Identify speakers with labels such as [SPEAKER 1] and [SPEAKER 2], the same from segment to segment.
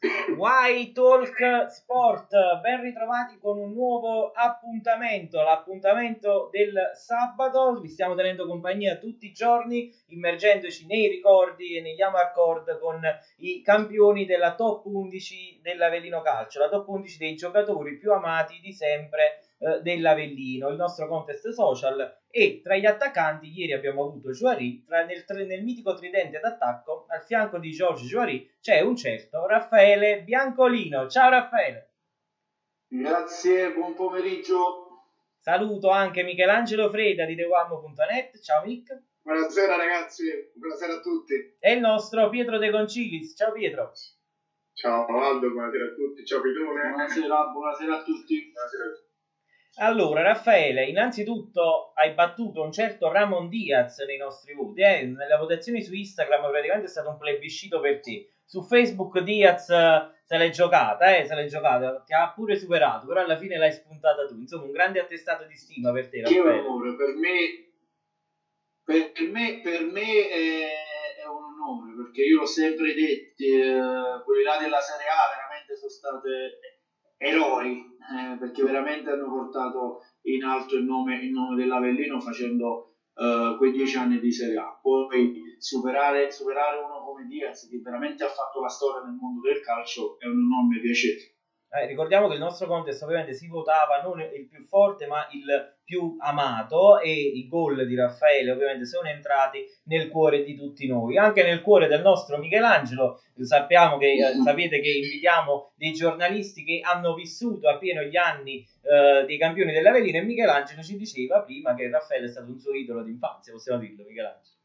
[SPEAKER 1] Why Talk Sport, ben ritrovati con un nuovo appuntamento, l'appuntamento del sabato, vi stiamo tenendo compagnia tutti i giorni, immergendoci nei ricordi e negli Amarcord con i campioni della top 11 dell'Avellino Calcio, la top 11 dei giocatori più amati di sempre eh, dell'Avellino, il nostro contest social e tra gli attaccanti ieri abbiamo avuto Juari, nel, nel, mitico tridente d'attacco al fianco di George Juari c'è un certo Raffaele Biancolino. Ciao Raffaele!
[SPEAKER 2] Grazie, buon pomeriggio.
[SPEAKER 1] Saluto anche Michelangelo Freda di TheOne.net. Ciao Mick.
[SPEAKER 3] Buonasera ragazzi, buonasera a tutti.
[SPEAKER 1] E il nostro Pietro De Concilis. Ciao Pietro.
[SPEAKER 3] Ciao Aldo, buonasera a tutti. Ciao Pitone.
[SPEAKER 2] Buonasera, buonasera a tutti. Buonasera a tutti.
[SPEAKER 1] Allora, Raffaele, innanzitutto hai battuto un certo Ramon Diaz nei nostri voti. Eh? Nella votazione su Instagram praticamente è stato un plebiscito per te. Su Facebook Diaz eh, se l'hai giocata, eh? se l'hai giocata, ti ha pure superato, però alla fine l'hai spuntata tu. Insomma, un grande attestato di stima per te, Raffaele.
[SPEAKER 2] Che onore, per me, per me, per me è, è, un onore, perché io l'ho sempre detto, eh, quelli là della Serie A veramente sono state eroi, eh, perché veramente hanno portato in alto il nome, il nome dell'Avellino facendo uh, quei dieci anni di Serie A. Poi superare, superare uno come Diaz, che veramente ha fatto la storia nel mondo del calcio, è un enorme piacere.
[SPEAKER 1] Eh, ricordiamo che il nostro contest ovviamente si votava non il più forte ma il più amato e i gol di Raffaele ovviamente sono entrati nel cuore di tutti noi, anche nel cuore del nostro Michelangelo. Sappiamo che eh, sapete che invitiamo dei giornalisti che hanno vissuto appieno gli anni eh, dei campioni dell'Avellino e Michelangelo ci diceva prima che Raffaele è stato un suo idolo d'infanzia, possiamo dirlo Michelangelo.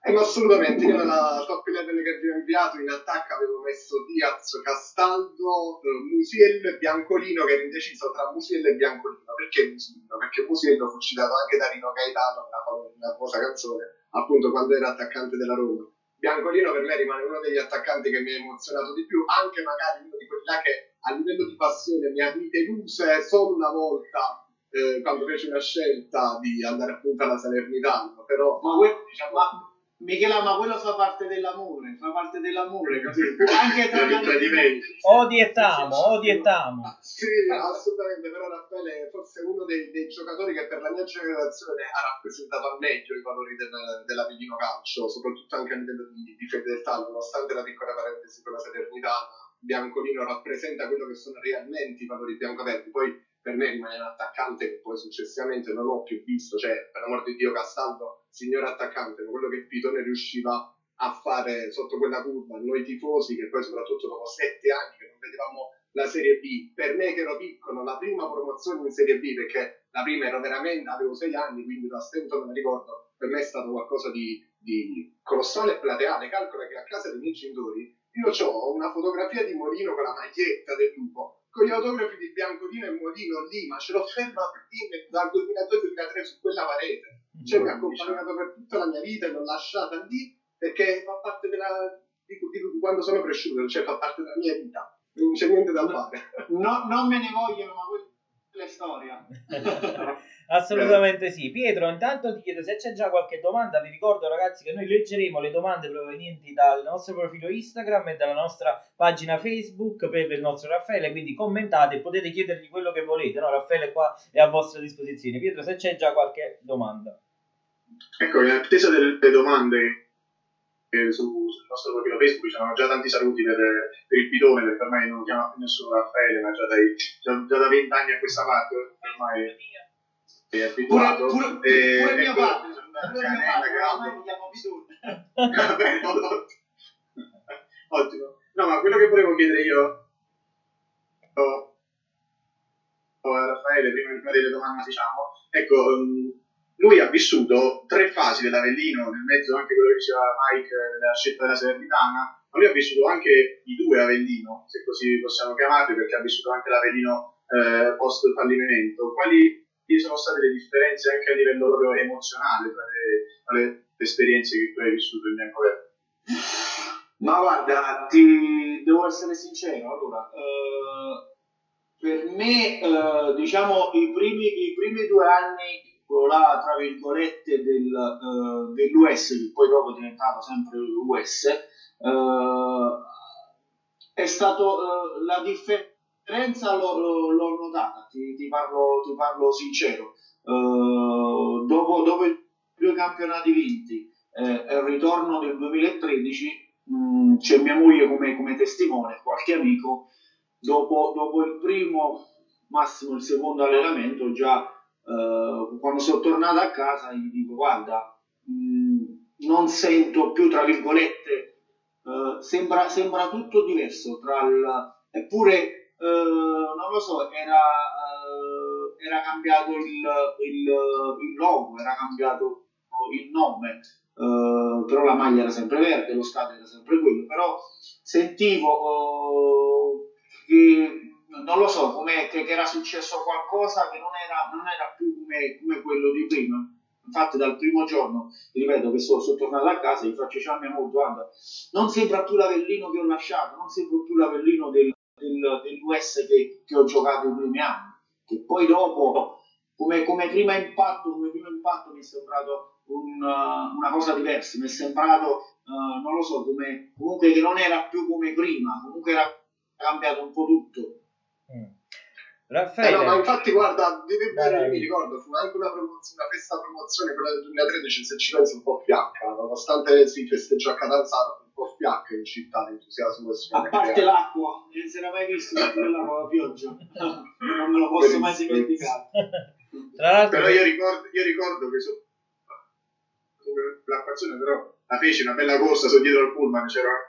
[SPEAKER 3] Eh, no, assolutamente, io nella top 11 che vi ho inviato in attacco avevo messo Diaz, Castaldo, eh, Musiello e Biancolino che era indeciso tra Musiello e Biancolino. Perché Musiello? Perché Musiello fu citato anche da Rino Gaetano nella famosa canzone, appunto quando era attaccante della Roma. Biancolino per me rimane uno degli attaccanti che mi ha emozionato di più, anche magari uno di quelli là che a livello di passione mi ha deluse solo una volta eh, quando fece una scelta di andare appunto alla Salernitana, però
[SPEAKER 2] ma, diciamo, ma Michela, ma quello fa parte dell'amore, fa parte dell'amore, capito? Anche tra
[SPEAKER 3] i tradimenti.
[SPEAKER 1] Odi e tamo, odi e tamo.
[SPEAKER 3] Sì, assolutamente, però Raffaele è forse uno dei, dei, giocatori che per la mia generazione ha rappresentato al meglio i valori del, dell'Avellino Calcio, soprattutto anche a livello di, di fedeltà, nonostante la piccola parentesi con la Salernitana, Biancolino rappresenta quello che sono realmente i valori biancoverdi. Poi per me rimane un attaccante che poi successivamente non ho più visto, cioè per l'amor di Dio Castaldo, signor attaccante, ma quello che Pitone riusciva a fare sotto quella curva, noi tifosi che poi soprattutto dopo sette anni che non vedevamo la Serie B, per me che ero piccolo, la prima promozione in Serie B, perché la prima ero veramente, avevo sei anni, quindi da stento me la ricordo, per me è stato qualcosa di, di colossale e plateale, calcola che a casa dei miei genitori io ho una fotografia di Molino con la maglietta del lupo con gli autografi di Biancolino e Molino lì, ma ce l'ho ferma dal 2002-2003 su quella parete. Cioè mi ha accompagnato per tutta la mia vita e l'ho lasciata lì perché fa parte della, di, di, di quando sono cresciuto, cioè fa parte della mia vita. Non c'è niente da fare.
[SPEAKER 2] No, non me ne vogliono, ma quella è storia.
[SPEAKER 1] Assolutamente sì. Pietro, intanto ti chiedo se c'è già qualche domanda. Vi ricordo, ragazzi, che noi leggeremo le domande provenienti dal nostro profilo Instagram e dalla nostra pagina Facebook per il nostro Raffaele. Quindi commentate e potete chiedergli quello che volete. No? Raffaele qua è a vostra disposizione. Pietro, se c'è già qualche domanda.
[SPEAKER 3] Ecco, in attesa delle domande eh, su, sul nostro profilo Facebook c'erano già tanti saluti per, per il Pitone, perché ormai non chiama più nessuno Raffaele, ma già, dai, già, già da vent'anni a questa parte ormai è abituato.
[SPEAKER 2] Pure, pure, e, pure mio padre, pure mio padre, mi chiamo
[SPEAKER 3] bisogno. Ottimo. No, ma quello che volevo chiedere io oh, oh, a Raffaele, prima, delle domande, diciamo, ecco, um, lui ha vissuto tre fasi dell'Avellino, nel mezzo anche quello che diceva Mike della scelta della Salernitana, ma lui ha vissuto anche i due Avellino, se così possiamo chiamarli, perché ha vissuto anche l'Avellino eh, post fallimento. Quali sono state le differenze anche a livello proprio emozionale tra le, tra le esperienze che tu hai vissuto in bianco-verde?
[SPEAKER 2] Ma guarda, ti devo essere sincero, allora, eh, per me, eh, diciamo, i primi, i primi due anni quello là, tra virgolette, del, uh, dell'US, che poi dopo è diventato sempre US, uh, è stato uh, la differenza l'ho, l'ho notata, ti, ti, parlo, ti, parlo, sincero. Uh, dopo, dopo, i due campionati vinti eh, e il ritorno del 2013 mh, mm, c'è mia moglie come, come testimone, qualche amico. Dopo, dopo, il primo, massimo il secondo allenamento, già uh, quando sono tornato a casa gli dico guarda, mh, mm, non sento più, tra virgolette, Uh, sembra, sembra, tutto diverso tra il, eppure uh, non lo so era, uh, era cambiato il, il, il, logo era cambiato il nome. Però la maglia era sempre verde lo stadio era sempre quello però sentivo che non lo so che, che, era successo qualcosa che non era, non era più come, come quello di prima. Infatti dal primo giorno, ripeto che sono, sono tornato a casa, gli faccio ciao mia moglie, guarda, non sembra più l'Avellino che ho lasciato, non sembra più l'Avellino del, del, dell'US che, che, ho giocato i primi anni, che poi dopo, come, come primo impatto, come primo impatto mi è sembrato un, uh, una cosa diversa, mi è sembrato, uh, non lo so, come, comunque che non era più come prima, comunque era cambiato un po' tutto.
[SPEAKER 3] Mm. Raffaele... Eh no, ma infatti guarda, devi bene, mi ricordo, fu anche una, promozione, una festa promozione, quella del 2013, se ci pensi un po' fiacca, nonostante si festeggiò a Catanzaro, po' fiacca in città l'entusiasmo.
[SPEAKER 2] A parte l'acqua, non si era mai visto quella con la pioggia, non me lo posso mai dimenticare.
[SPEAKER 3] Tra l'altro... Però io ricordo, io ricordo che so, l'acquazione però la fece una bella corsa su dietro al pullman, c'era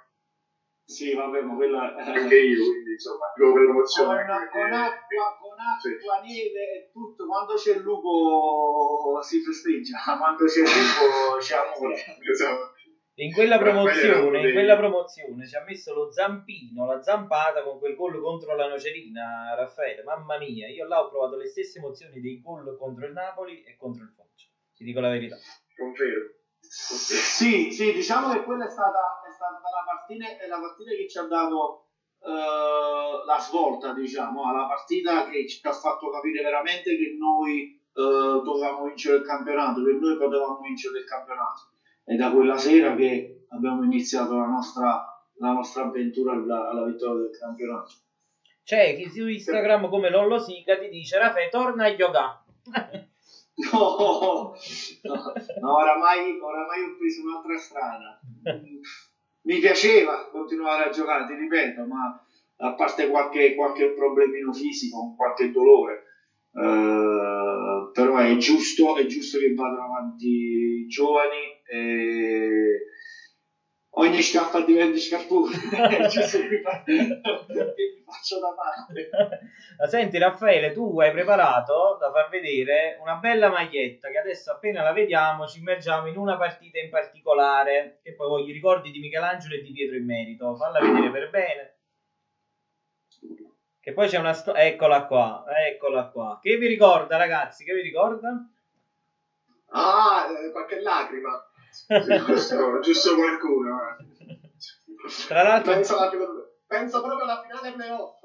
[SPEAKER 2] sì, vabbè, ma quella...
[SPEAKER 3] Anche io, quindi insomma, avevo quell'emozione.
[SPEAKER 2] Con, con acqua, con acqua, sì. neve e tutto, quando c'è il lupo si festeggia, quando c'è il lupo c'è amore.
[SPEAKER 1] esatto. In quella, promozione, in quella promozione ci ha messo lo zampino, la zampata con quel gol contro la Nocerina, Raffaele. Mamma mia, io là ho provato le stesse emozioni dei gol contro il Napoli e contro il Foggia. Ti dico la verità.
[SPEAKER 3] Confermo.
[SPEAKER 2] Sì, sì, diciamo che quella è stata, è stata la, partita, è la partita che ci ha dato uh, la svolta, diciamo, alla partita che ci ha fatto capire veramente che noi uh, dovevamo vincere il campionato, che noi potevamo vincere il campionato. È da quella sera che abbiamo iniziato la nostra, la nostra avventura alla, alla vittoria del campionato.
[SPEAKER 1] C'è chi su Instagram come non lo siga ti dice Raffaele torna a giocare.
[SPEAKER 2] No, no, no oramai, oramai ho preso un'altra strada. Mi piaceva continuare a giocare, ti ripeto, ma a parte qualche, qualche problemino fisico, qualche dolore, eh, però è giusto, è giusto che vadano avanti i giovani e ogni scarpa diventa scarpone, faccio da parte.
[SPEAKER 1] Senti Raffaele, tu hai preparato da far vedere una bella maglietta che adesso appena la vediamo ci immergiamo in una partita in particolare e poi con i ricordi di Michelangelo e di Pietro in merito. Falla vedere per bene. Che poi c'è una storia, eccola qua, eccola qua. Che vi ricorda ragazzi? Che vi ricorda?
[SPEAKER 3] Ah, eh, qualche lacrima. Giusto, giusto qualcuno. Eh.
[SPEAKER 1] Tra l'altro...
[SPEAKER 3] Penso, alla, penso proprio alla finale playoff.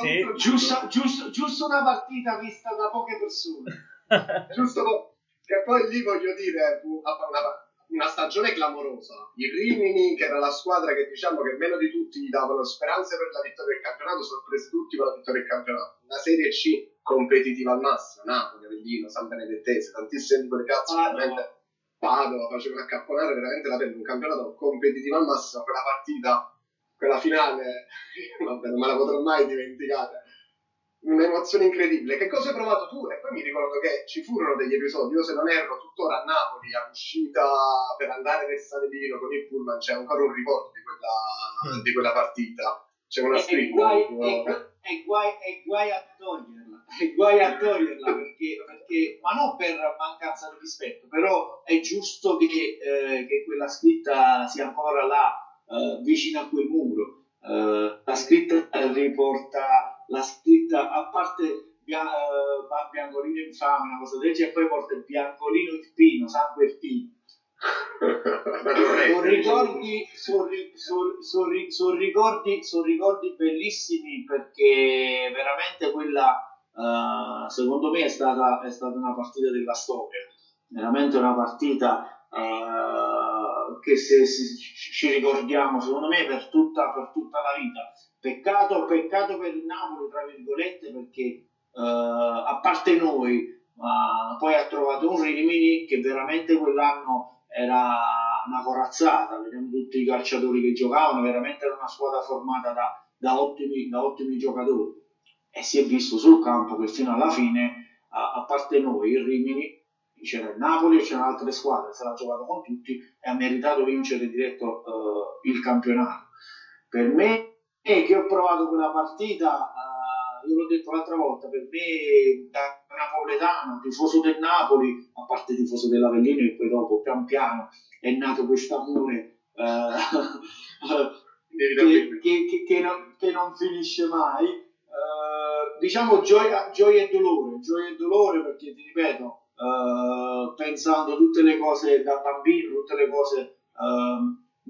[SPEAKER 2] Sì. Giusto, giusto, giusto una partita vista da poche persone.
[SPEAKER 3] giusto, che poi lì voglio dire, una, una stagione clamorosa. I Rimini, che era la squadra che diciamo che meno di tutti gli davano speranze per la vittoria del campionato, sorprese tutti con la vittoria del campionato. Una Serie C competitiva al massimo, Napoli, Avellino, San Benedettese, tantissime di quelle cazzo, ah, veramente... No Padova faceva accapponare veramente la pelle, un campionato competitivo al massimo, quella partita, quella finale, vabbè, non me la potrò mai dimenticare. Un'emozione incredibile. Che cosa hai provato tu? E poi mi ricordo che ci furono degli episodi, io se non erro tuttora a Napoli, all'uscita per andare nel Salevino con il pullman, c'è ancora un ricordo di quella, mm. di quella partita. C'è una scritta.
[SPEAKER 2] E, e, e, guai, e guai a toglierla e guai a toglierla perché, perché, ma non per mancanza di rispetto, però è giusto che, eh, che quella scritta sia ancora là eh, vicino a quel muro. Eh, la scritta riporta la scritta a parte bia, uh, biancolino infame, una cosa del genere, e poi porta il biancolino pino, sangue irpino. Sono ricordi, sono, sono, sono, ricordi, ricordi bellissimi perché veramente quella uh, secondo me è stata, è stata, una partita della storia, veramente una partita uh, che se, se, ci ricordiamo, secondo me, per tutta, per tutta la vita. Peccato, peccato per il Napoli, tra virgolette, perché uh, a parte noi, poi ha trovato un Rimini che veramente quell'anno era una corazzata, vediamo tutti i calciatori che giocavano, veramente era una squadra formata da, da, ottimi, da ottimi giocatori. E si è visto sul campo che fino alla fine, a, a parte noi, il Rimini, c'era il Napoli e c'erano altre squadre, se l'ha giocato con tutti e ha meritato vincere diretto uh, il campionato. Per me e che ho provato quella partita, uh, io l'ho detto l'altra volta, per me da napoletano, tifoso del Napoli, a parte tifoso dell'Avellino e poi dopo pian piano è nato questo amore uh, che, che, che, non, che, non, finisce mai. Uh, diciamo gioia, gioia, e dolore, gioia e dolore perché ti ripeto, pensando tutte le cose da bambino, tutte le cose,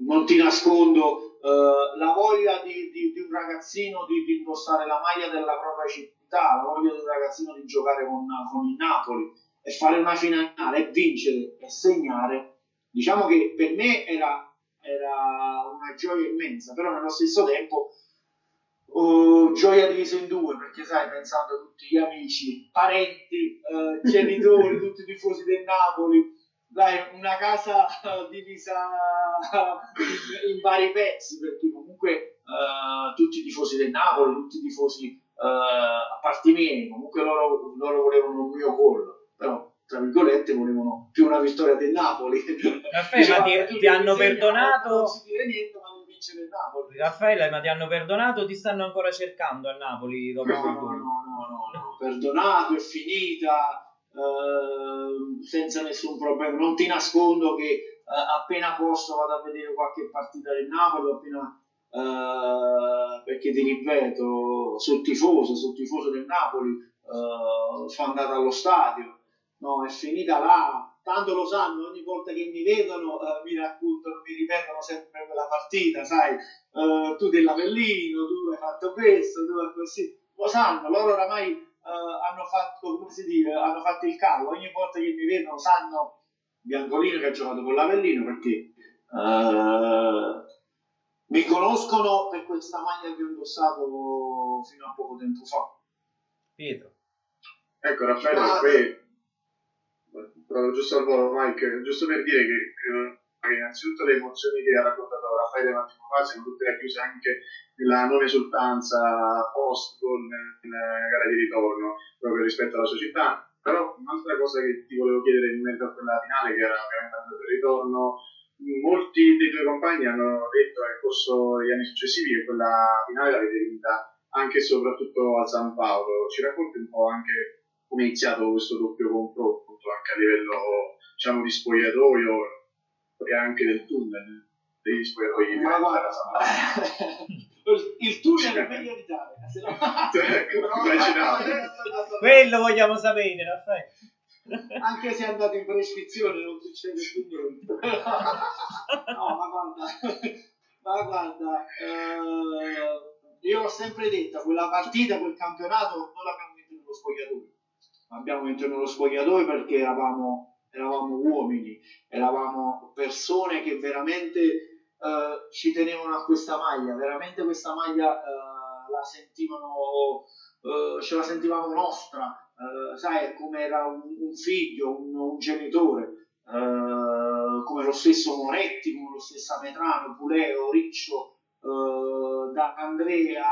[SPEAKER 2] non ti nascondo Uh, la voglia di, di, di, un ragazzino di, di, indossare la maglia della propria città, la voglia un ragazzino di giocare con, con il Napoli e fare una finale e vincere e segnare, diciamo che per me era, era una gioia immensa, però nello stesso tempo uh, gioia divisa in due, perché sai, pensando a tutti gli amici, parenti, uh, genitori, tutti i tifosi del Napoli, dai, una casa divisa in, vari pezzi, perché comunque uh, tutti i tifosi del Napoli, tutti i tifosi uh, a parte miei, comunque loro, loro volevano il mio gol, però tra virgolette volevano più una vittoria del Napoli.
[SPEAKER 1] Raffaele, ma ti, ti hanno perdonato? Non si dire niente, ma non vince del Napoli. Raffaele, ma ti hanno perdonato o ti stanno ancora cercando al Napoli? Dopo
[SPEAKER 2] no, no, no, no, no, no, perdonato, è finita Ehm, senza nessun problema. Non ti nascondo che uh, appena posso vado a vedere qualche partita del Napoli, appena, uh, perché ti ripeto, sul tifoso, sul tifoso del Napoli, uh, sono andato allo stadio, no, è finita là. Tanto lo sanno, ogni volta che mi vedono mi raccontano, mi ripetono sempre quella partita, sai, tu dell'Avellino, tu hai fatto questo, tu hai così, lo sanno, loro oramai uh, hanno fatto, come si dice, hanno fatto il callo, ogni volta che mi vedono sanno Biancolino che ha giocato con l'Avellino perché uh, mi conoscono per questa maglia che ho indossato fino a poco tempo fa.
[SPEAKER 1] Pietro.
[SPEAKER 3] Ecco Raffaele, ah, qui provo giusto al volo Mike, giusto per dire che credo innanzitutto le emozioni che ha raccontato Raffaele un attimo fa sono tutte racchiuse anche nella non esultanza post gol nella gara di ritorno proprio rispetto alla società però un'altra cosa che ti volevo chiedere in merito a quella finale che era ovviamente andata per ritorno molti dei tuoi compagni hanno detto nel corso degli anni successivi che quella finale l'avete vinta anche e soprattutto a San Paolo. Ci racconti un po' anche come è iniziato questo doppio confronto anche a livello diciamo di spogliatoio e anche del tunnel degli spogliatoi
[SPEAKER 2] ma guarda il tunnel è meglio d'Italia se no...
[SPEAKER 1] quello vogliamo sapere Raffaele
[SPEAKER 2] anche se è andato in prescrizione non succede più niente. No ma guarda ma guarda eh, io ho sempre detto quella partita quel campionato non l'abbiamo vinto nello spogliatoio. L'abbiamo vinto nello spogliatoio perché eravamo eravamo uomini, eravamo persone che veramente uh, ci tenevano a questa maglia, veramente questa maglia uh, la sentivano, uh, ce la sentivamo nostra, sai, come era un, un figlio, un, un genitore. come lo stesso Moretti, come lo stesso Metrano, Puleo, Riccio, da Andrea,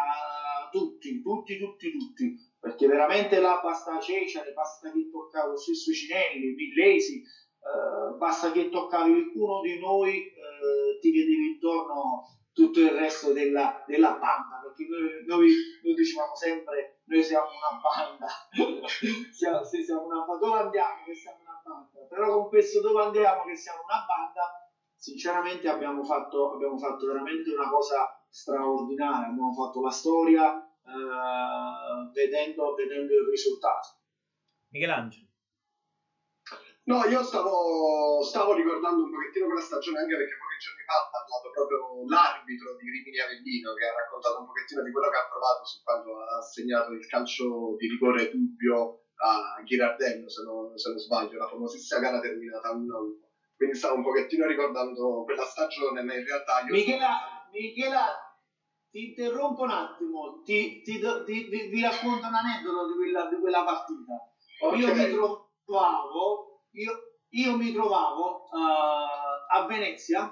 [SPEAKER 2] tutti, tutti, tutti, tutti perché veramente là basta Cecere, basta che toccava lo stesso Cinelli, Villesi, eh, basta che toccavi uno di noi, eh, ti vedevi intorno tutto il resto della, della banda, perché noi, noi, noi, dicevamo sempre, noi siamo una banda, siamo, se siamo una dove andiamo che siamo una banda, però con questo dove andiamo che siamo una banda, sinceramente abbiamo fatto, abbiamo fatto veramente una cosa straordinaria, abbiamo fatto la storia, uh, vedendo, vedendo il risultato.
[SPEAKER 1] Michelangelo.
[SPEAKER 3] No, io stavo, stavo, ricordando un pochettino quella stagione anche perché pochi giorni fa ha parlato proprio l'arbitro di Rimini Avellino che ha raccontato un pochettino di quello che ha provato su quando ha segnato il calcio di rigore dubbio a Ghirardello, se non, se non sbaglio, la famosissima gara terminata a 1 Quindi stavo un pochettino ricordando quella stagione, ma in realtà io...
[SPEAKER 2] Michela, Michela ti interrompo un attimo, ti, ti, ti, vi, vi, racconto un aneddoto di quella, di quella partita. Okay. Io mi trovavo, io, io mi trovavo uh, a Venezia,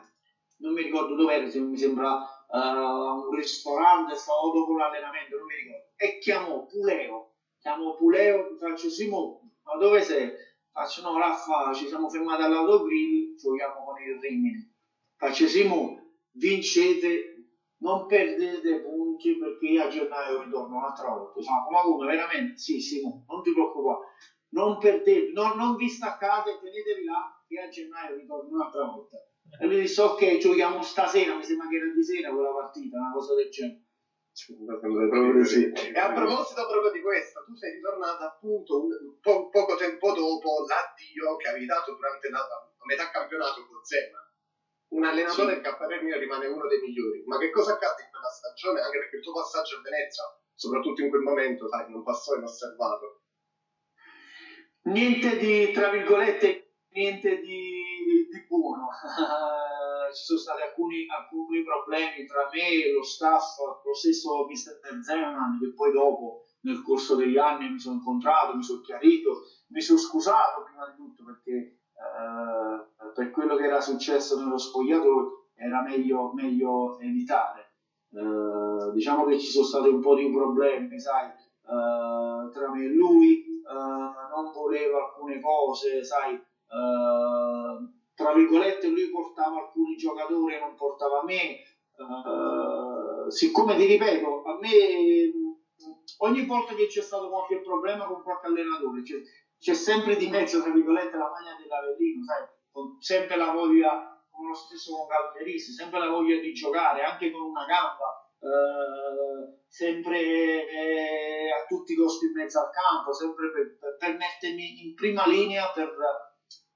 [SPEAKER 2] non mi ricordo dove ero, se mi sembra uh, un ristorante, stavo dopo l'allenamento, non mi ricordo, e chiamò Puleo, chiamò Puleo, faccio Simo, ma dove sei? Faccio no, Raffa, ci siamo fermati all'autogrill, giochiamo con il Rimini. Faccio Simo, vincete non perdete punti perché io a gennaio ritorno un'altra volta. Diciamo, ma come veramente? Sì, sì, non ti preoccupare. Non perdete, non, non vi staccate, tenetevi là che a gennaio ritorno un'altra volta. E lui disse ok, giochiamo stasera, mi sembra che era di sera quella partita, una cosa del genere.
[SPEAKER 3] Sì. E a proposito proprio di questo, tu sei ritornato appunto un, po- poco tempo dopo l'addio che avevi dato durante la, la metà campionato con Zema un allenatore sì. che a parer mio rimane uno dei migliori. Ma che cosa accade in quella stagione? Anche perché il tuo passaggio a Venezia, soprattutto in quel momento, sai, non passò inosservato.
[SPEAKER 2] Niente di, tra virgolette, niente di, di buono. Ci sono stati alcuni, alcuni, problemi tra me lo staff, lo stesso Mr. Zeman, che poi dopo, nel corso degli anni, mi sono incontrato, mi sono chiarito, mi sono scusato prima di tutto perché eh, per quello che era successo nello spogliatoio era meglio, meglio evitare. Uh, diciamo che ci sono stati un po' di problemi, sai, uh, tra me e lui, non voleva alcune cose, sai, tra virgolette lui portava alcuni giocatori e non portava me. siccome ti ripeto, a me ogni volta che c'è stato qualche problema con qualche allenatore, cioè, c'è sempre di mezzo, tra virgolette, la maglia dell'Avellino, sai, con sempre la voglia, come lo stesso con Calderisi, sempre la voglia di giocare, anche con una gamba, eh, sempre eh, a tutti i costi in mezzo al campo, sempre per, per, per mettermi in prima linea per,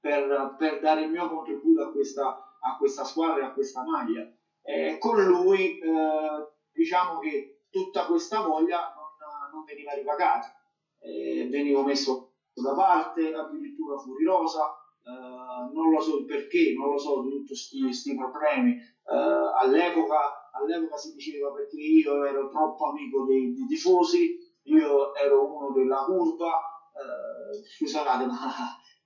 [SPEAKER 2] per, dare il mio contributo a questa, a questa squadra e a questa maglia. E con lui eh, diciamo che tutta questa voglia non, non veniva ripagata, venivo messo da parte, addirittura fuori rosa, eh, non lo so il perché, non lo so di tutti questi problemi. Eh, all'epoca, all'epoca, si diceva perché io ero troppo amico dei, dei tifosi, io ero uno della curva, eh, scusate ma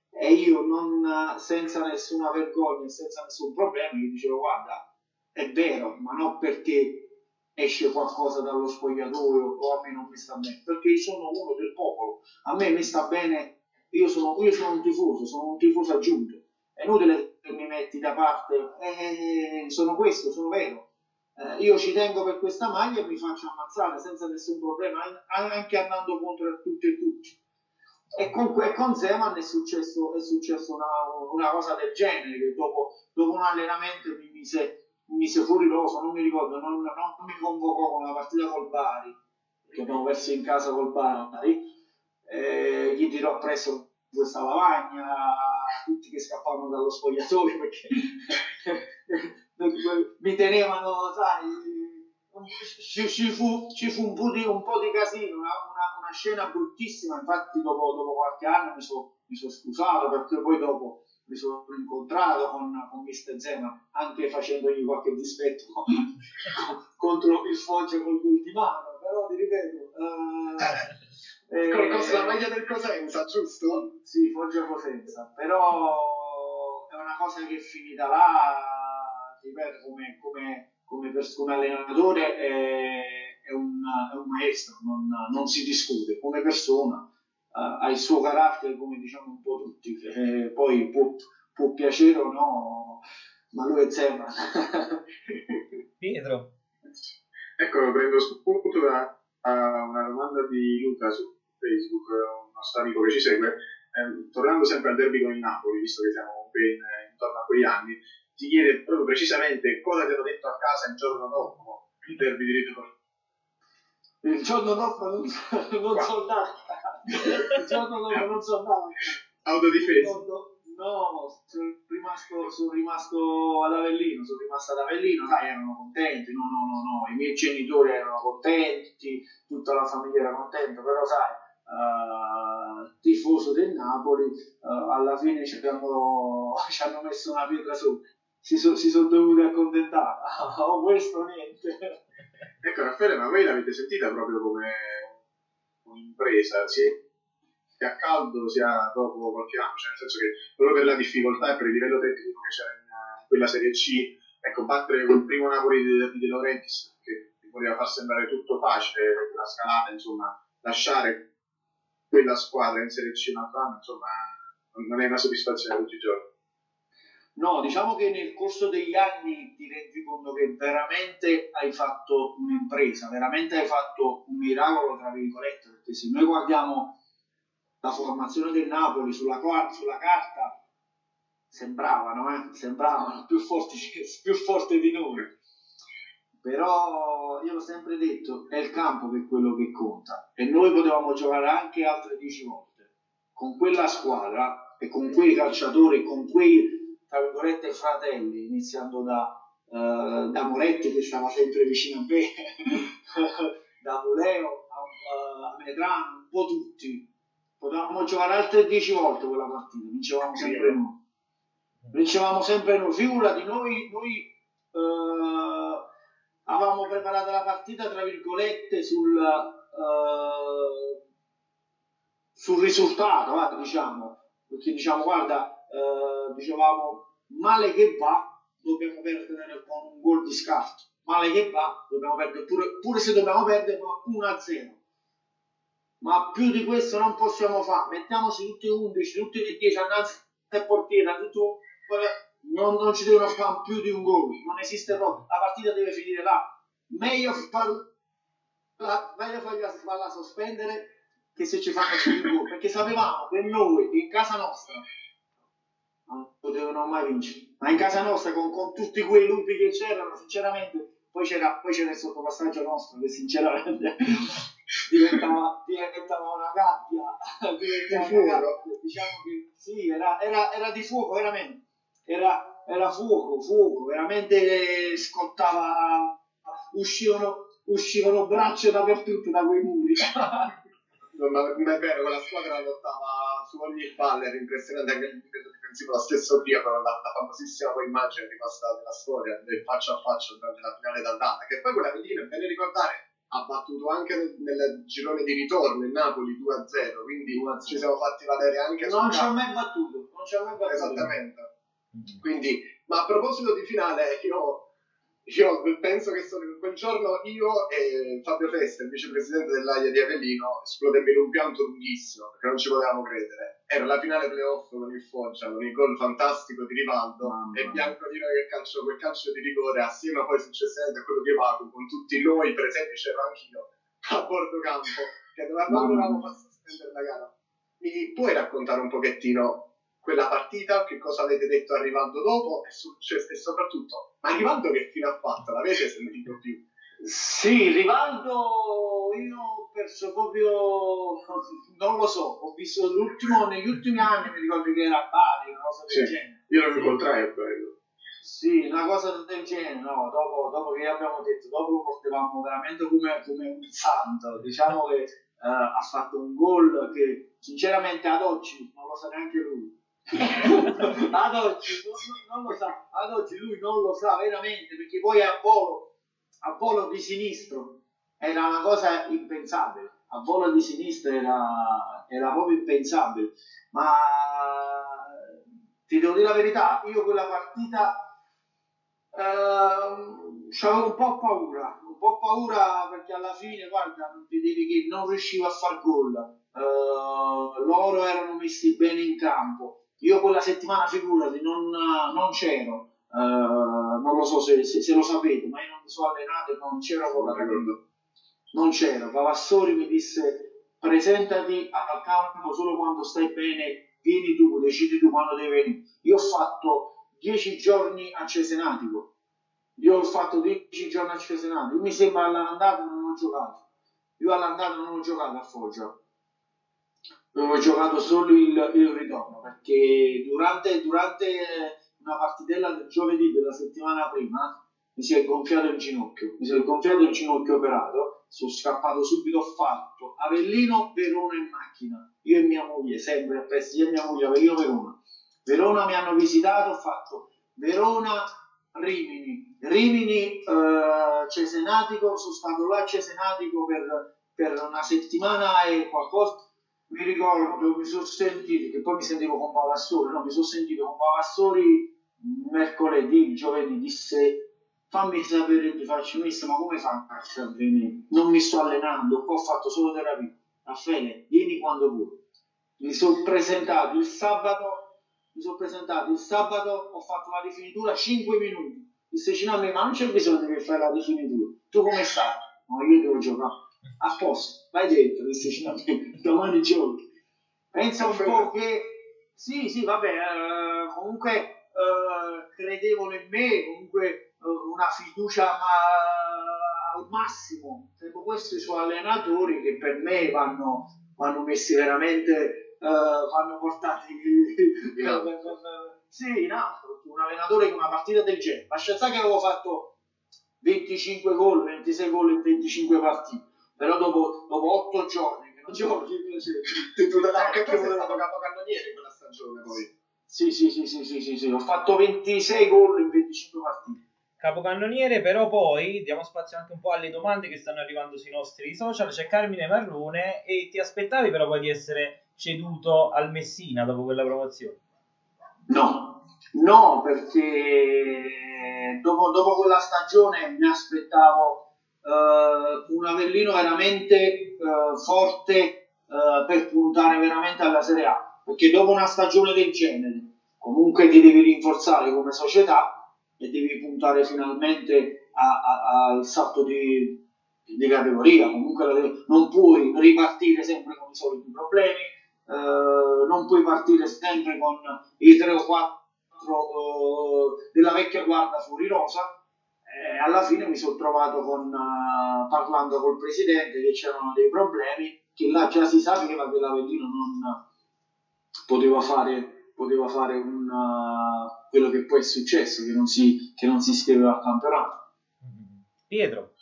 [SPEAKER 2] e io non, senza nessuna vergogna senza nessun problema gli dicevo guarda è vero ma non perché esce qualcosa dallo spogliatoio o a me non mi sta bene, perché io sono uno del popolo, a me mi sta bene, io sono, io sono un tifoso, sono un tifoso aggiunto, è inutile che mi metti da parte, eh, sono questo, sono vero, eh, io ci tengo per questa maglia e mi faccio ammazzare senza nessun problema, anche andando contro tutti e tutti. E con, e con Zeman è successo, è successo una, una, cosa del genere, che dopo, dopo un allenamento mi mise mise fuori rosa, non mi ricordo, non, non, mi convocò con la partita col Bari, che abbiamo perso in casa col Bari, eh, gli tirò appresso questa lavagna, tutti che scappavano dallo spogliatoio perché mi tenevano, sai, ci, ci, fu, ci fu un, po di, un, po di, casino, una, una, una scena bruttissima, infatti dopo, dopo qualche anno mi sono so scusato perché poi dopo mi sono incontrato con, con Mister Zema anche facendogli qualche dispetto contro il Foggia col Gultimano però ti ripeto
[SPEAKER 3] eh, eh, con la maglia del Cosenza giusto?
[SPEAKER 2] sì Foggia Cosenza. Però è una cosa che è finita là ripeto come, come, come, per, come allenatore è, è, un, è, un, maestro non, non si discute come persona ha il suo carattere come diciamo un po' tutti, eh, poi può, può, piacere o no, ma lui è Zeman.
[SPEAKER 1] Pietro.
[SPEAKER 4] Ecco, prendo spunto da una domanda di Luca su Facebook, un nostro amico che ci segue. Eh, tornando sempre al derby con il Napoli, visto che siamo ben intorno a quegli anni, ti chiede proprio precisamente cosa ti hanno detto a casa il giorno dopo il derby di ritorno.
[SPEAKER 2] Il giorno dopo non, non sono andato. Il giorno dopo non sono andato.
[SPEAKER 4] Autodifesa?
[SPEAKER 2] No, sono rimasto, sono rimasto ad Avellino, sono rimasto ad Avellino, sai, erano contenti, no, no, no, no, i miei genitori erano contenti, tutta la famiglia era contenta, però sai, uh, tifoso del Napoli, uh, alla fine ci hanno, ci hanno messo una pietra sopra si, so, si sono dovuti accontentare. oh, questo niente.
[SPEAKER 4] Ecco Raffaele, ma voi l'avete sentita proprio come un'impresa, sì? sia a caldo sia dopo qualche anno, cioè nel senso che proprio per la difficoltà e per il livello tecnico che c'era in quella Serie C, ecco, battere quel primo Napoli di, di De Laurentiis che voleva far sembrare tutto facile, la scalata, insomma, lasciare quella squadra in Serie C un altro anno, insomma, non è una soddisfazione tutti i giorni.
[SPEAKER 2] No, diciamo che nel corso degli anni ti rendi conto che veramente hai fatto un'impresa, veramente hai fatto un miracolo, tra virgolette, perché se noi guardiamo la formazione del Napoli sulla, sulla carta, sembravano, eh? sembravano più forti, più forti di noi. Però io l'ho sempre detto, è il campo che è quello che conta e noi potevamo giocare anche altre 10 volte con quella squadra e con quei calciatori, con quei tra virgolette fratelli, iniziando da, uh, da Moretti che stava sempre vicino a me, da Muleo a, a Medrano, un po' tutti. Potevamo giocare altre 10 volte quella partita, vincevamo sempre noi. Vincevamo sempre noi. Figurati, noi, noi uh, avevamo preparato la partita, tra virgolette, sul, uh, sul risultato, eh, diciamo. Perché diciamo, guarda, eh, dicevamo male che va dobbiamo perdere con un gol di scarto. Male che va dobbiamo perdere pure, pure se dobbiamo perdere 1-0 ma più di questo non possiamo fare. Mettiamoci tutti 11 tutti e 10 annanzi al portiere tutto, non, non, ci devono fare più di un gol non esiste proprio. La partita deve finire là. Meglio farla, meglio farla sospendere che se ci fanno più un gol perché sapevamo che noi in casa nostra non potevano mai vincere. Ma in casa nostra, con, con tutti quei lupi che c'erano, sinceramente, poi c'era, poi c'era il sottopassaggio nostro che sinceramente diventava, diventava una gabbia. diventava una gabbia. Diciamo che sì, era, era, era di fuoco, veramente. Era, era fuoco, fuoco, veramente scottava, uscivano, uscivano braccia dappertutto da quei muri.
[SPEAKER 3] non è vero, quella squadra lottava su ogni palla, era impressionante anche il livello difensivo, lo stesso Piero, la, la famosissima poi immagine rimasta della storia del faccia a faccia durante la finale d'andata, che poi quella Medina, è bene ricordare, ha battuto anche nel, nel girone di ritorno il Napoli 2-0, quindi 2-0. ci siamo fatti valere anche
[SPEAKER 2] non ci ha mai battuto, non ci ha mai battuto.
[SPEAKER 3] Esattamente. Quindi, ma a proposito di finale, io io penso che quel giorno io e Fabio Festa, il vicepresidente dell'AIA di Avellino, esplodemmo in un pianto lunghissimo perché non ci potevamo credere. Era la finale playoff con il Foggia, con il gol fantastico di Rivaldo Mamma. e Biancodino che calcio, quel calcio di rigore assieme poi successivamente a quello di Vacu, con tutti noi presenti, c'ero anch'io a bordo campo, che dovevamo far sospendere la gara. Mi puoi raccontare un pochettino quella partita, che cosa avete detto arrivando dopo e, su, cioè, e soprattutto, ma Rivaldo che fine ha fatto? L'avete sentito più?
[SPEAKER 2] Sì, Rivaldo io ho perso proprio, non lo so, ho visto l'ultimo, negli ultimi anni mi ricordo che era a Bari, una cosa del sì, genere.
[SPEAKER 4] Io lo incontrai a quello.
[SPEAKER 2] Sì, una cosa del genere, no, dopo, dopo che abbiamo detto, dopo lo portavamo veramente come, come un santo, diciamo che uh, ha fatto un gol che sinceramente ad oggi non lo sa neanche lui ad oggi non, lo sa, ad oggi lui non lo sa veramente perché poi a volo, a volo di sinistro. Era una cosa impensabile, a volo di sinistro era, era proprio impensabile, ma ti devo dire la verità, io quella partita eh, avevo un po' paura, un po' paura perché alla fine, guarda, vedevi che non riuscivo a far gol, eh, loro erano messi bene in campo, io quella settimana, figurati, non, non c'ero. Uh, non lo so se, se, se, lo sapete, ma io non mi sono allenato e non c'ero con la Non c'ero. Pavassori mi disse presentati al campo solo quando stai bene, vieni tu, decidi tu quando devi venire. Io ho fatto dieci giorni a Cesenatico. Io ho fatto dieci giorni a Cesenatico. Mi sembra all'andata non ho giocato. Io all'andata non ho giocato a Foggia ho giocato solo il, il ritorno perché durante, durante, una partitella del giovedì della settimana prima mi si è gonfiato il ginocchio, mi si è gonfiato il ginocchio operato, sono scappato subito, ho fatto Avellino, Verona in macchina, io e mia moglie, sempre a Pesti, io e mia moglie Avellino, Verona. Verona mi hanno visitato, ho fatto Verona, Rimini. Rimini, eh, Cesenatico, sono stato là a Cesenatico per, per una settimana e qualcosa. Mi ricordo, mi sono sentito, che poi mi sentivo con Pavassori, no, mi sono sentito con Pavassori mercoledì, giovedì, disse fammi sapere ti faccio messa, ma come faccio a venire? Non mi sto allenando, ho fatto solo terapia. Raffaele, vieni quando vuoi. Mi sono presentato il sabato, mi sono presentato il sabato, ho fatto la rifinitura 5 minuti. Disse Cinami, ma non c'è bisogno che fai la rifinitura. Tu come stai? No, io devo giocare. A posto, vai dentro, disse Cinami, domani giochi. Pensa un po' che... Sì, sì, vabbè, eh, comunque eh, credevano in me, comunque una fiducia ma, al massimo. Ecco, questi sono allenatori che per me vanno, vanno messi veramente, uh, vanno portati sì, in altro. Un allenatore con una partita del genere. Lascia stare che avevo fatto 25 gol, 26 gol in 25 partite, però dopo, dopo 8 giorni che non giochi,
[SPEAKER 3] tu anche tu sei stato capocannoniere in quella stagione poi.
[SPEAKER 2] Sì, sì, sì, sì, sì, sì, sì, ho fatto 26 gol in 25 partite
[SPEAKER 1] capocannoniere, però poi diamo spazio anche un po' alle domande che stanno arrivando sui nostri social. C'è Carmine Marrone e ti aspettavi però poi di essere ceduto al Messina dopo quella promozione?
[SPEAKER 2] No, no, perché dopo, dopo quella stagione mi aspettavo uh, un Avellino veramente uh, forte uh, per puntare veramente alla Serie A, perché dopo una stagione del genere comunque ti devi rinforzare come società e devi puntare finalmente al salto di, di, categoria. Comunque non puoi ripartire sempre con i soliti problemi, eh, non puoi partire sempre con i 3 o 4 eh, della vecchia guardia fuori rosa. E alla fine mi sono trovato con, uh, parlando col presidente che c'erano dei problemi, che là già si sapeva che l'Avellino non poteva fare poteva fare una, quello che poi è successo, che non si, che non si iscriveva al campionato.
[SPEAKER 1] Pietro.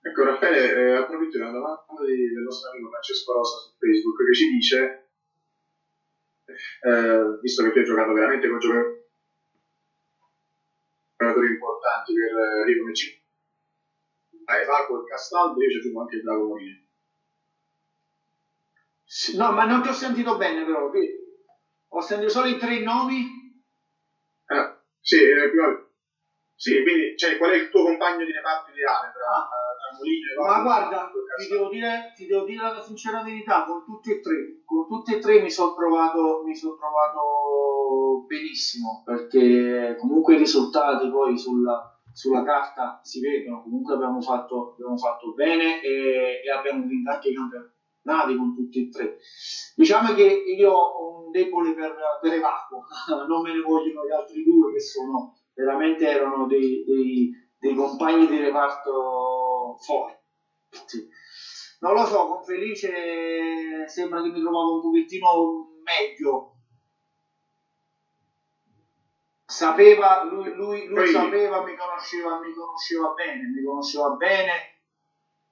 [SPEAKER 4] Ecco, Raffaele, eh, approfitto di una domanda di, del nostro amico Francesco Rosa su Facebook che ci dice, eh, visto che tu hai giocato veramente con giocatori importanti per eh, Rico Mecino, hai Vaco e Castaldo, io ci aggiungo anche il Drago Morini.
[SPEAKER 2] No, ma non ti ho sentito bene però, Pietro. Ho sentito solo i tre nomi?
[SPEAKER 4] Ah, sì, eh, sì, quindi cioè, qual è il tuo compagno di reparto ideale tra, ah. tra Molino e
[SPEAKER 2] Ma guarda, ti devo, dire, ti devo, dire, la sincera verità, con tutti e tre, con tutti e tre mi sono trovato, son trovato benissimo, perché comunque i risultati poi sulla, sulla carta si vedono, comunque abbiamo fatto, abbiamo fatto bene e, e abbiamo vinto anche i campionati nati con tutti e tre. Diciamo che io ho un debole per, per Evaco, non me ne vogliono gli altri due che sono veramente erano dei, dei, dei compagni di reparto forti. Sì. Non lo so, con Felice sembra che mi trovavo un pochettino meglio. Sapeva, lui, lui, lui sapeva, mi conosceva, mi conosceva bene, mi conosceva bene,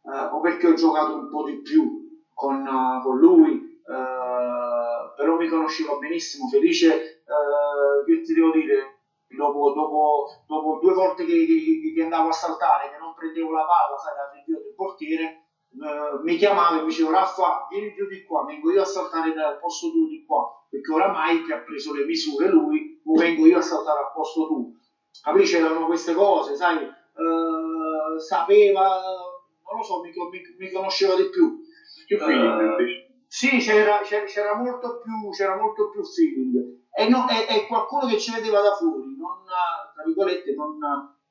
[SPEAKER 2] eh, o perché ho giocato un po' di più con, con lui, eh, però mi conosceva benissimo, felice, eh, che ti devo dire, dopo, dopo, dopo due volte che, che, che, andavo a saltare, che non prendevo la palla, sai, dal rinvio del portiere, eh, mi chiamava e mi diceva Raffa, vieni più di qua, vengo io a saltare dal posto tuo di qua, perché oramai che ha preso le misure lui, o vengo io a saltare al posto tu. Capisci? Erano queste cose, sai, eh, sapeva, non lo so, mi, mi, mi conosceva di più
[SPEAKER 4] più feeling. Uh,
[SPEAKER 2] sì, c'era, c'era, c'era, molto più, c'era molto più feeling. E no, è, è, qualcuno che ci vedeva da fuori, non, tra virgolette, non,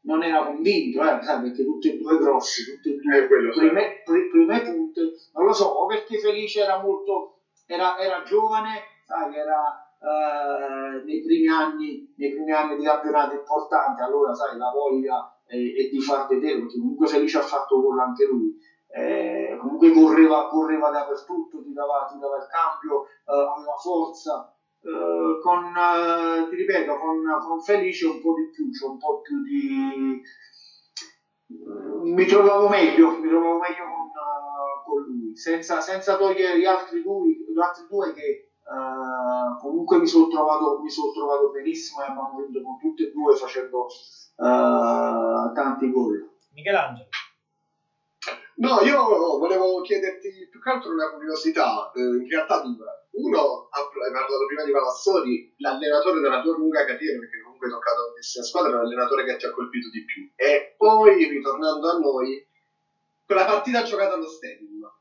[SPEAKER 2] non era convinto, eh, sai, perché tutti e due grossi, tutti e due
[SPEAKER 4] eh, quello,
[SPEAKER 2] prime, pr- prime punte, non lo so, o perché Felice era molto, era, era giovane, sai, era eh, nei, primi anni, nei primi anni di campionato importante, allora sai, la voglia è, è di far vedere, perché comunque Felice ha fatto gol anche lui eh, comunque correva, correva dappertutto, ti dava, ti dava il cambio, eh, aveva forza. Eh, con, eh, ti ripeto, con, con Felice un po' di più, c'è un po' più di... Mi trovavo meglio, mi trovavo meglio con, uh, con lui, senza, senza, togliere gli altri due, gli altri due che Uh, comunque mi sono trovato, mi sono trovato benissimo e abbiamo vinto con tutti e due facendo uh, tanti gol.
[SPEAKER 1] Michelangelo.
[SPEAKER 3] No, io volevo chiederti più che altro una curiosità, eh, in realtà due. Uno, hai parlato prima di Palassori, l'allenatore della tua lunga carriera, perché comunque hai toccato tantissime squadre, è l'allenatore che ti ha colpito di più. E poi, ritornando a noi, quella partita giocata allo Stadium,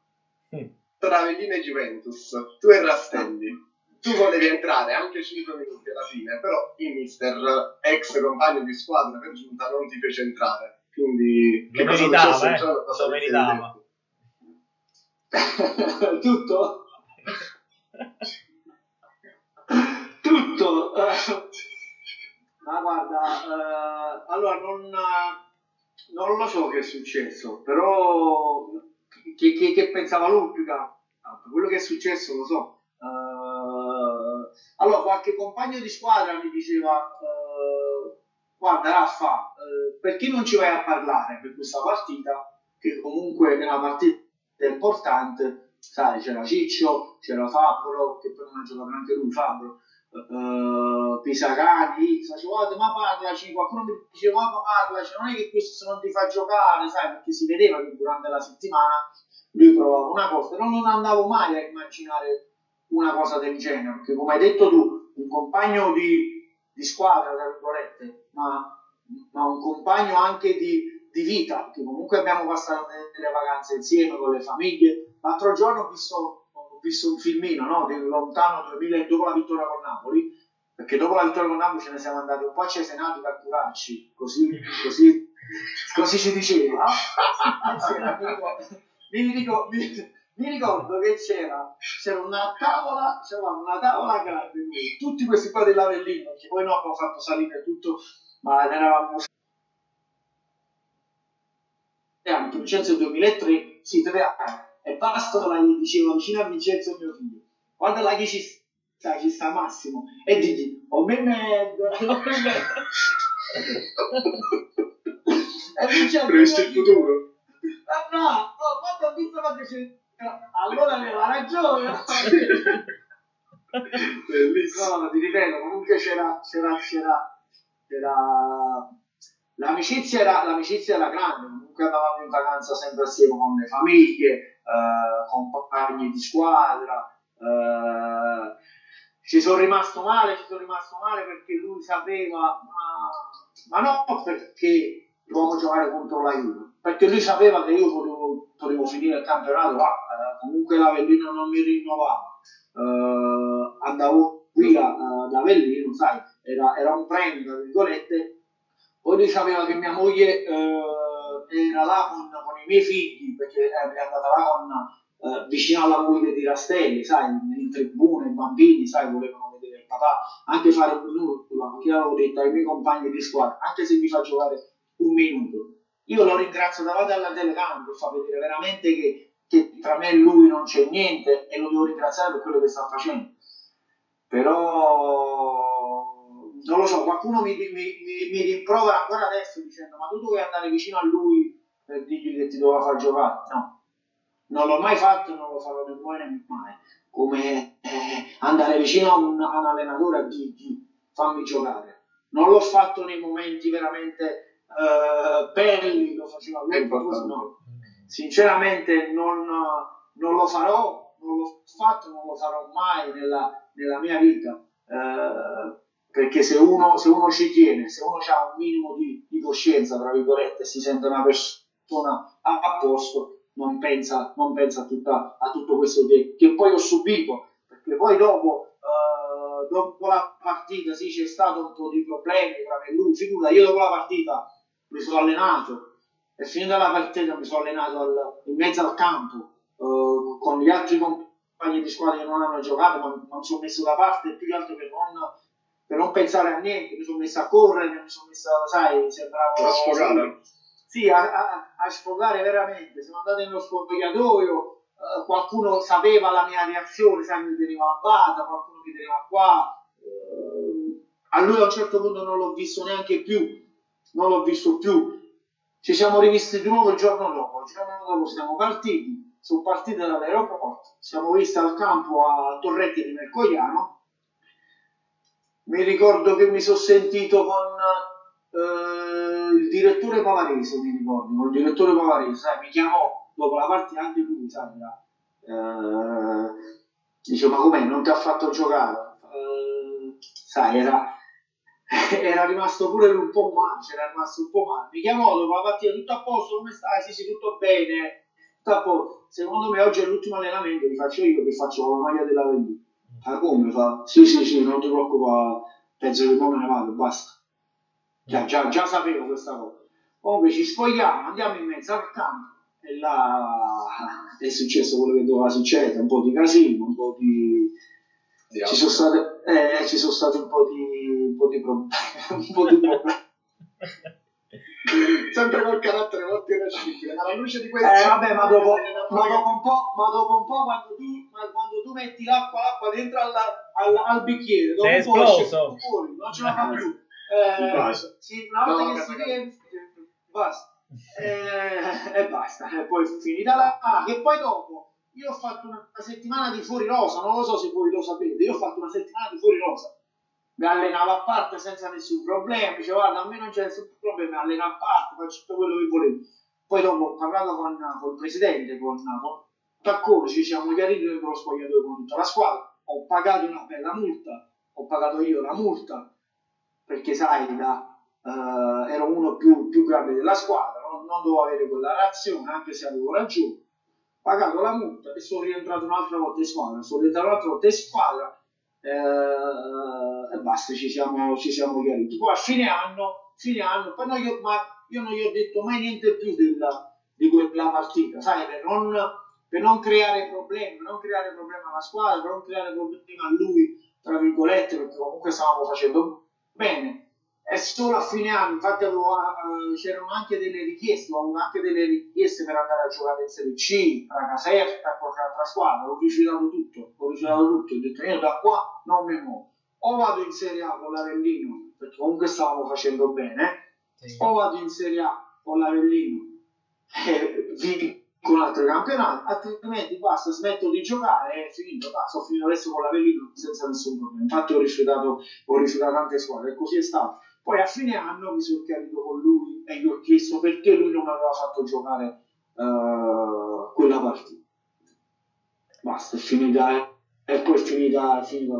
[SPEAKER 3] mm. tra Avellino e Juventus, tu e Rastelli, tu volevi entrare anche 5 minuti alla fine, però il mister, ex compagno di squadra per giunta, non ti fece entrare quindi
[SPEAKER 1] lo meritava, eh? lo meritava.
[SPEAKER 2] Tutto? Tutto? Ma guarda, eh, allora non, non, lo so che è successo, però che, che, che pensava lui più che altro. Quello che è successo lo so. Uh, allora qualche compagno di squadra mi diceva uh, guarda Raffa, eh, perché non ci vai a parlare per questa partita, che comunque è una partita importante, sai, c'era Ciccio, c'era Fabro, che poi non ha giocato neanche lui, Fabro, eh, Pisacani, faceva, ma parlaci, qualcuno mi diceva, ma parlaci, non è che questo non ti fa giocare, sai, perché si vedeva che durante la settimana lui provava una cosa, però non andavo mai a immaginare una cosa del genere, perché come hai detto tu, un compagno di di squadra, tra virgolette, ma, ma un compagno anche di, di, vita, che comunque abbiamo passato delle vacanze insieme con le famiglie. L'altro giorno ho visto, ho visto un filmino no? del lontano 2000 dopo la vittoria con Napoli, perché dopo la vittoria con Napoli ce ne siamo andati un po' a Cesenati per curarci, così, così, così ci diceva. mi, dico, mi, ricordo che c'era, c'era una tavola, c'era una tavola grande, tutti questi qua dell'Avellino, che poi no abbiamo fatto salire tutto, ma eravamo anni, Vincenzo 2003, sì, tre anni, e Pastola gli diceva vicino a Vincenzo mio figlio, guarda là chi ci sta, ci sta Massimo, e digli, oh me merda, oh me merda. e Vincenzo...
[SPEAKER 3] Previsto il futuro?
[SPEAKER 2] Ah no, oh, quando ho visto la precedente allora aveva ragione. Bellissimo. No, ti ripeto, comunque c'era, c'era, c'era, c'era... L'amicizia, era, l'amicizia era grande, comunque andavamo in vacanza sempre assieme con le famiglie, eh, compagni di squadra. Eh, ci sono rimasto male, ci sono rimasto male perché lui sapeva, ma, ma non perché dovevamo giocare contro la Juve, perché lui sapeva che io potevo, potevo finire il campionato, ma eh, comunque l'Avellino non mi rinnovava, eh, andavo via eh, da Avellino, sai, era, era, un premio, tra virgolette, poi sapeva che mia moglie eh, era là con, con, i miei figli, perché è andata là con, eh, vicino alla moglie di Rastelli, sai, in tribuna, i bambini, sai, volevano vedere il papà, anche fare un minuto, anche l'avevo detto ai miei compagni di squadra, anche se mi fa giocare un minuto. Io lo ringrazio davanti alla telecamera per far vedere veramente che, che, tra me e lui non c'è niente e lo devo ringraziare per quello che sta facendo. Però non lo so, qualcuno mi, mi, mi, mi rimprovera ancora adesso dicendo ma tu dovevi andare vicino a lui per dirgli che ti doveva far giocare. No, non l'ho mai fatto non lo farò nemmeno mai. Come eh, andare vicino a un, a un allenatore e dirgli fammi giocare. Non l'ho fatto nei momenti veramente uh, Perli lo faceva lui, no. Sinceramente non, non, lo farò, non l'ho fatto, non lo farò mai nella, nella mia vita. Uh, perché se uno, se uno, ci tiene, se uno ha un minimo di, di, coscienza, tra virgolette, si sente una persona a, a posto, non pensa, non pensa a, tutta, a, tutto questo che, che, poi ho subito, perché poi dopo, uh, dopo la partita sì c'è stato un po' di problemi tra me e lui, figura, io dopo la partita mi sono allenato. E finita la partita mi sono allenato al, in mezzo al campo uh, con gli altri compagni di squadra che non hanno giocato ma non sono messo da parte più che altro per non, per non pensare a niente mi sono messo a correre mi sono messo sai sembrava
[SPEAKER 3] a sfogare
[SPEAKER 2] sì a, a, a, sfogare veramente sono andato nello spogliatoio uh, qualcuno sapeva la mia reazione sai mi teneva a bada qualcuno mi teneva qua uh, a lui a un certo punto non l'ho visto neanche più non l'ho visto più. Ci siamo rivisti di nuovo il giorno dopo. Il giorno dopo siamo partiti, sono partito dall'aeroporto, siamo visti al campo a Torretti di Mercogliano. Mi ricordo che mi sono sentito con eh, il direttore Pavarese, mi ricordo, con il direttore Pavarese, sai, mi chiamò dopo la partita anche lui, sai, era, eh, dice ma com'è, non ti ha fatto giocare? Eh, sai, era, era rimasto pure un po' male, c'era rimasto un po' male. Mi chiamò dopo la partita, tutto a posto, come stai? Sì, sì, tutto bene. Tutto a posto. Secondo me oggi è l'ultimo allenamento, li faccio io che faccio con la maglia della Vendita. Fa come? Fa, sì, sì, sì, non ti preoccupare, penso che poi me ne vado, basta. Già, già, già sapevo questa cosa. Comunque ci spogliamo, andiamo in mezzo al campo e là è successo quello che doveva succedere, un po' di casino, un po' di... Ci sono, state, eh, ci sono stati un po' di, un po' di problemi. un po' di problemi.
[SPEAKER 3] Sempre col carattere molto irascibile, alla luce di questo...
[SPEAKER 2] Eh vabbè, ma dopo, ma dopo un po', ma dopo un po' quando, tu, ma quando tu metti l'acqua, l'acqua dentro alla, alla, al bicchiere, dopo un po' esce fuori, non ce la fa più. Eh, sì, una volta
[SPEAKER 3] No,
[SPEAKER 2] che si riempie, basta. Eh, e basta, e poi finita là. Ah, che poi dopo io ho fatto una, una settimana di fuori rosa, non lo so se voi lo sapete, io ho fatto una settimana di fuori rosa. Mi allenavo a parte senza nessun problema, dicevo guarda a me non c'è nessun problema, mi alleno a parte, faccio tutto quello che volevo. Poi dopo ho parlato con, con il presidente, con, con Taccone, ci siamo chiariti dentro lo spogliatoio con tutta la squadra, ho pagato una bella multa, ho pagato io la multa, perché sai, da, eh, ero uno più, più grande della squadra, non, non dovevo avere quella reazione, anche se avevo ragione. Ho pagato la multa e sono rientrato un'altra volta in squadra, sono rientrato un'altra volta in squadra eh, e basta, ci siamo, ci siamo chiariti. Poi a fine anno, fine anno, poi non io, ma io non gli ho detto mai niente più della, di quella partita, sai, per non, per non creare problemi, non creare problemi alla squadra, per non creare problemi a lui, tra virgolette, perché comunque stavamo facendo bene. È solo a fine anno, infatti avevo, eh, c'erano anche delle richieste, ho avuto anche delle richieste per andare a giocare in Serie C, tra Caserta, qualche altra squadra, ho rifiutato tutto, ho rifiutato tutto, ho detto io da qua non mi muovo. O vado in Serie A con l'Avellino, perché comunque stavamo facendo bene, o vado in Serie A con l'Avellino e vinco un altro campionato, altrimenti basta, smetto di giocare, è finito, basta, ho finito adesso con l'Avellino senza nessun problema. Infatti ho rifiutato, ho rifiutato tante squadre e così è stato. Poi a fine anno mi sono chiarito con lui e gli ho chiesto perché lui non aveva fatto giocare eh, quella partita. Basta, è finita, eh. e poi è finita, è finita.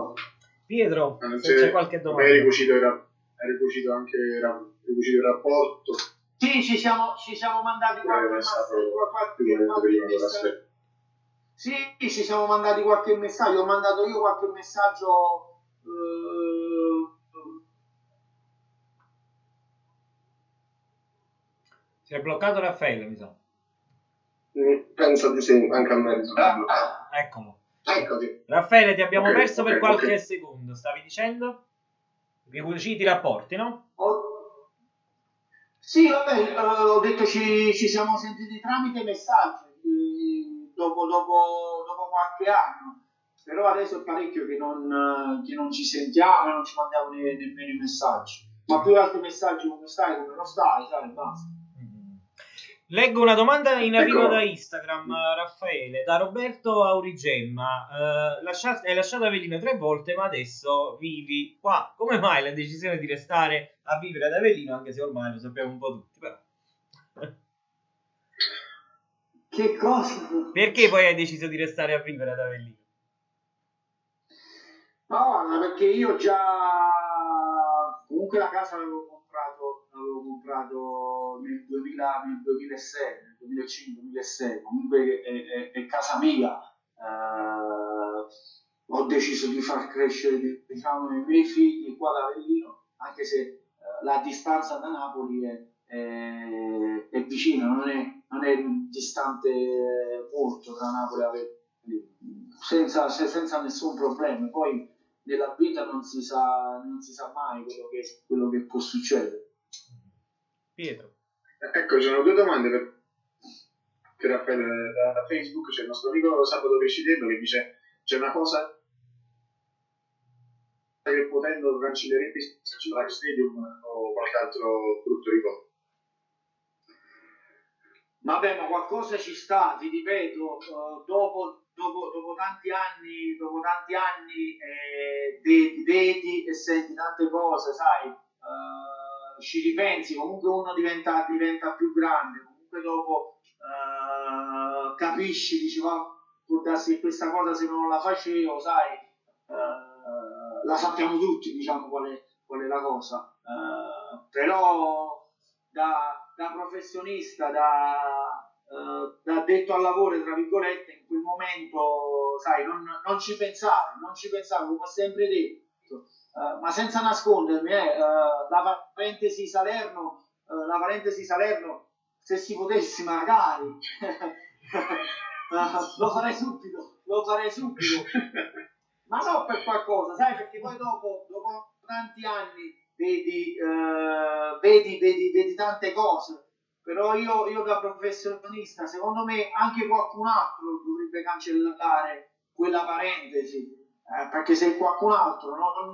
[SPEAKER 1] Pietro,
[SPEAKER 4] non
[SPEAKER 1] se c'è qualche
[SPEAKER 4] Hai
[SPEAKER 1] domanda.
[SPEAKER 4] ricucito il, ra- hai ricucito anche il ricucito il rapporto.
[SPEAKER 2] Sì, ci siamo, ci siamo mandati qualche, messaggio-. Sì, ci siamo mandati qualche messaggio, ho mandato io qualche messaggio. eh,
[SPEAKER 1] Si è bloccato Raffaele, mi sa.
[SPEAKER 3] Mm, Penso di sì, anche a me risulta.
[SPEAKER 1] Eccolo.
[SPEAKER 3] Eccoti.
[SPEAKER 1] Raffaele, ti abbiamo
[SPEAKER 3] Ok,
[SPEAKER 1] perso per
[SPEAKER 3] ok,
[SPEAKER 1] qualche
[SPEAKER 3] ok.
[SPEAKER 1] secondo. Stavi dicendo? Ricuciti i rapporti, no?
[SPEAKER 2] ho- Sì, vabbè, eh, ho detto ci, ci siamo sentiti tramite messaggi eh, dopo, dopo, dopo qualche anno, però adesso è parecchio che non, eh, che non ci sentiamo e non ci mandiamo ne- nemmeno i messaggi. Ma più altri messaggi come stai, come non stai, sai, basta.
[SPEAKER 1] Leggo una domanda in arrivo
[SPEAKER 3] Ecco.
[SPEAKER 1] da Instagram, Raffaele, da Roberto Aurigemma. Eh, lascia- hai lasciato Avellino tre volte, ma adesso vivi qua. Come mai la decisione di restare a vivere ad Avellino, anche se ormai lo sappiamo un po' tutti? Però.
[SPEAKER 2] Che cosa?
[SPEAKER 1] Perché poi hai deciso di restare a vivere ad Avellino?
[SPEAKER 2] Guarda, perché io già comunque la casa l'avevo l'avevo comprato nel, 2000, nel 2006, nel 2005-2006, comunque è, è- è casa mia. Eh, ho deciso di far crescere diciamo, i miei figli qua da Avellino, anche se eh, la distanza da Napoli è, è- è vicina, non è, non è distante eh, molto tra Napoli e Avellino, senza, se- senza nessun problema. Poi nella vita non si sa, non si sa mai quello che, quello che può succedere.
[SPEAKER 1] Pietro.
[SPEAKER 4] Ecco, ci sono due domande per, per Raffaele da, da Facebook. C'è il nostro amico Sabato Pescidello che dice: C'è una cosa che potendo cancellerebbe il Black Stadium o qualche altro brutto ricordo.
[SPEAKER 2] Vabbè, ma qualcosa ci sta, ti ripeto, uh, dopo, dopo, dopo, tanti anni, dopo tanti anni eh, vedi, vedi e senti tante cose, sai, uh, ci ripensi, comunque uno diventa, diventa più grande, comunque dopo uh, capisci, dici, ma può che questa cosa se non la facevo, sai, la sappiamo tutti, diciamo, qual è, qual è la cosa. però da da professionista, da, uh, da detto al lavoro, tra virgolette, in quel momento, sai, non, non ci pensavo, non ci pensavo, come ho sempre detto, uh, ma senza nascondermi, eh, uh, la parentesi Salerno, la parentesi Salerno, se si potesse magari, lo farei subito, lo farei subito, ma non per qualcosa, sai, perché poi dopo, dopo tanti anni vedi, uh, vedi, vedi, vedi, tante cose, però io, io da professionista, secondo me anche qualcun altro dovrebbe cancellare quella parentesi, eh, perché se qualcun altro no, non,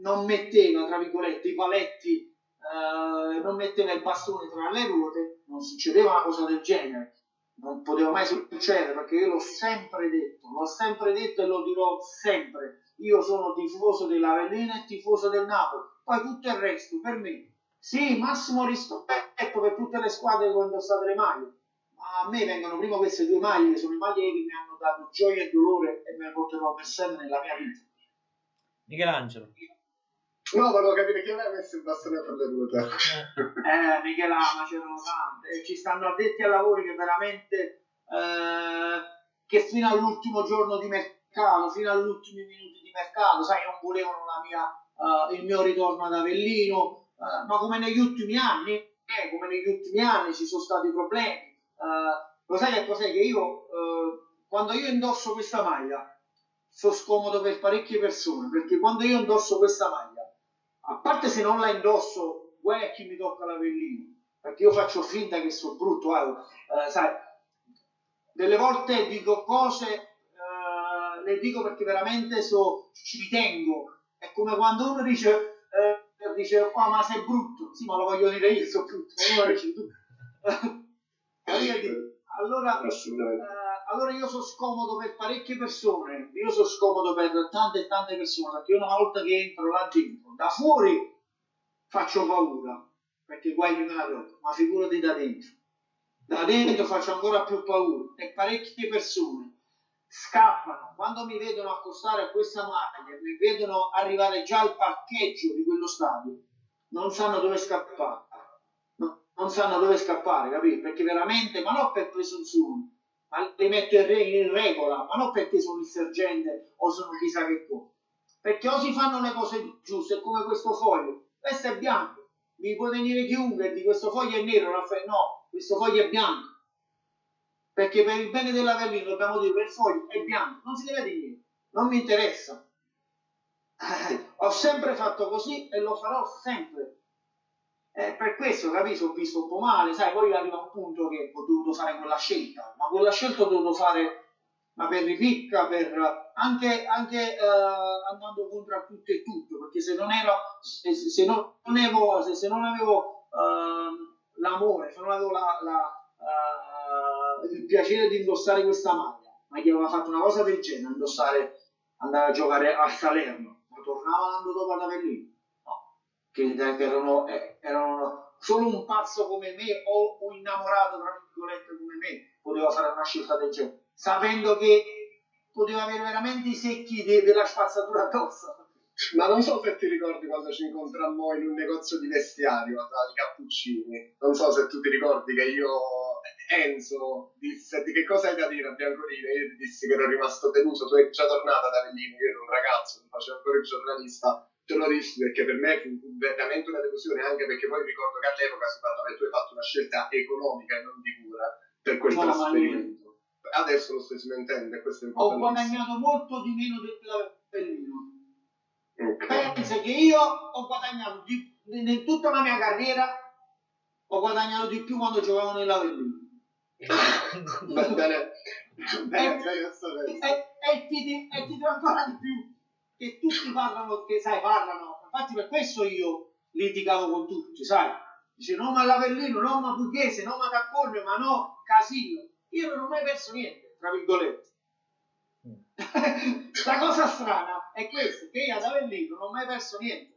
[SPEAKER 2] non, metteva, tra virgolette, i paletti, eh, non metteva il bastone tra le ruote, non succedeva una cosa del genere. Non poteva mai succedere perché io l'ho sempre detto, l'ho sempre detto e lo dirò sempre. Io sono tifoso dell'Avellino e tifoso del Napoli poi tutto il resto per me, sì, massimo rispetto per tutte le squadre che hanno indossato le maglie, ma a me vengono prima queste due maglie, sono le maglie che mi hanno dato gioia e dolore e me le porterò per sempre nella mia vita.
[SPEAKER 1] Michelangelo.
[SPEAKER 3] No, volevo capire chi aveva messo il bastone per le ruote.
[SPEAKER 2] eh, Michelama, c'erano tante. Ci stanno addetti ai lavori che veramente, eh, che fino all'ultimo giorno di mercato, fino agli ultimi minuti di mercato, sai, non volevano mia uh, il mio ritorno ad Avellino, uh, ma come negli ultimi anni, eh, come negli ultimi anni ci sono stati problemi. Uh, lo sai che cos'è che io, quando io indosso questa maglia, sono scomodo per parecchie persone, perché quando io indosso questa maglia, a parte se non la indosso, guai a chi mi tocca l'Avellino, perché io faccio finta che sono brutto, eh, sai, delle volte dico cose, le dico perché veramente so, ci tengo, è come quando uno dice, eh, dice oh, ma sei brutto, sì ma lo voglio dire io, sono brutto, ma lo dici tu. allora, eh, allora io sono scomodo per parecchie persone, io sono scomodo per tante e tante persone, perché una volta che entro là dentro, da fuori faccio paura, perché guai la tocca, ma figurati da dentro. Da dentro faccio ancora più paura e parecchie persone scappano, quando mi vedono accostare a questa maglia, mi vedono arrivare già al parcheggio di quello stadio, non sanno dove scappare, no, non sanno dove scappare, capito? Perché veramente, ma non per presunzione, ma li metto in regola, ma non perché sono il sergente o sono chissà che cosa, perché o si fanno le cose giuste, come questo foglio, questo è bianco, mi può venire chiunque di questo foglio è nero, Raffaele, no, questo foglio è bianco perché per il bene della gallina dobbiamo dire che il foglio è bianco, non si deve dire niente, non mi interessa. Eh, ho sempre fatto così e lo farò sempre. Eh, per questo, capisco, ho visto un po' male, sai, poi arriva un punto che ho dovuto fare quella scelta, ma quella scelta ho dovuto fare ma per ripicca, per, anche, anche uh, andando contro a tutto e tutto, perché se non ero, se, se non, avevo, se, se non avevo uh, l'amore, se non avevo la, la uh, il piacere di indossare questa maglia, ma chi aveva fatto una cosa del genere, indossare, andare a giocare a Salerno, ma tornava l'anno dopo ad Avellino, no, che, che erano, eh, erano, solo un pazzo come me o un innamorato, tra virgolette, come me, poteva fare una scelta del genere, sapendo che poteva avere veramente i secchi de, della spazzatura addosso.
[SPEAKER 3] Ma non so se ti ricordi quando ci incontrammo in un negozio di vestiario di cappuccini. Non so se tu ti ricordi che io Enzo disse di che cosa hai da dire a Biancolini io ti dissi che ero rimasto deluso tu eri già tornata da Avellino io ero un ragazzo non facevo ancora il giornalista te lo dissi perché per me fu veramente una delusione anche perché poi ricordo che all'epoca si parlava che tu hai fatto una scelta economica e non di cura per quel no, trasferimento. adesso lo stai smentendo e questo è
[SPEAKER 2] ho guadagnato molto di meno dell'Avellino okay. pensa che io ho guadagnato di, in tutta la mia carriera ho guadagnato di più quando giocavo nell'Avellino
[SPEAKER 3] bene, bene,
[SPEAKER 2] e, e, ti, e ti dico ancora di più che tutti parlano che sai parlano infatti per questo io litigavo con tutti sai dice no ma l'Avellino, no ma Pugliese, no ma Taccorno, ma no Casillo. Io non ho mai perso niente, tra virgolette. La cosa strana è questa, che io ad Avellino non ho mai perso niente.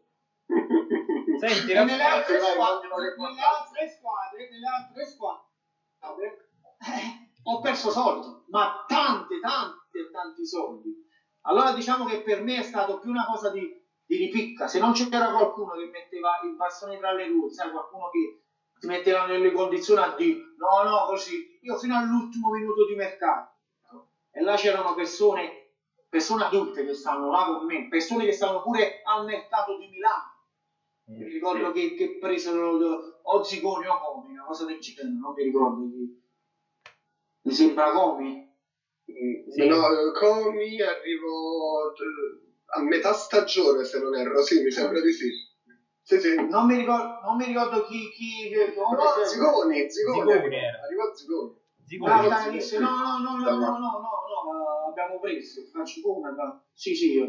[SPEAKER 1] Senti,
[SPEAKER 2] e nelle altre, squadre, nelle altre squadre, nelle altre squadre eh, ho perso soldi, ma tante, tante e tanti soldi. Allora diciamo che per me è stato più una cosa di, di ripicca. Se non c'era qualcuno che metteva il bastone tra le ruote, sai, qualcuno che ti metteva nelle condizioni a dire no, no, così, io fino all'ultimo minuto di mercato. E là c'erano persone, persone adulte che stavano là con me, persone che stavano pure al mercato di Milano. Mi ricordo che, che presero o Zigoni o Comi, una cosa del genere, non mi ricordo. Mi sembra Comi.
[SPEAKER 3] Sì. No, Comi arrivo a metà stagione se non erro, sì, mi sembra di sì.
[SPEAKER 2] Sì, sì. Non, mi ricordo, non mi ricordo chi... chi, chi
[SPEAKER 3] no, Zigoni, Zigoni, arrivò Zigoni.
[SPEAKER 2] Zigoni. Ah, disse, no, no, no, no, no, no, no, no, abbiamo preso, faccio come? Sì, sì, io.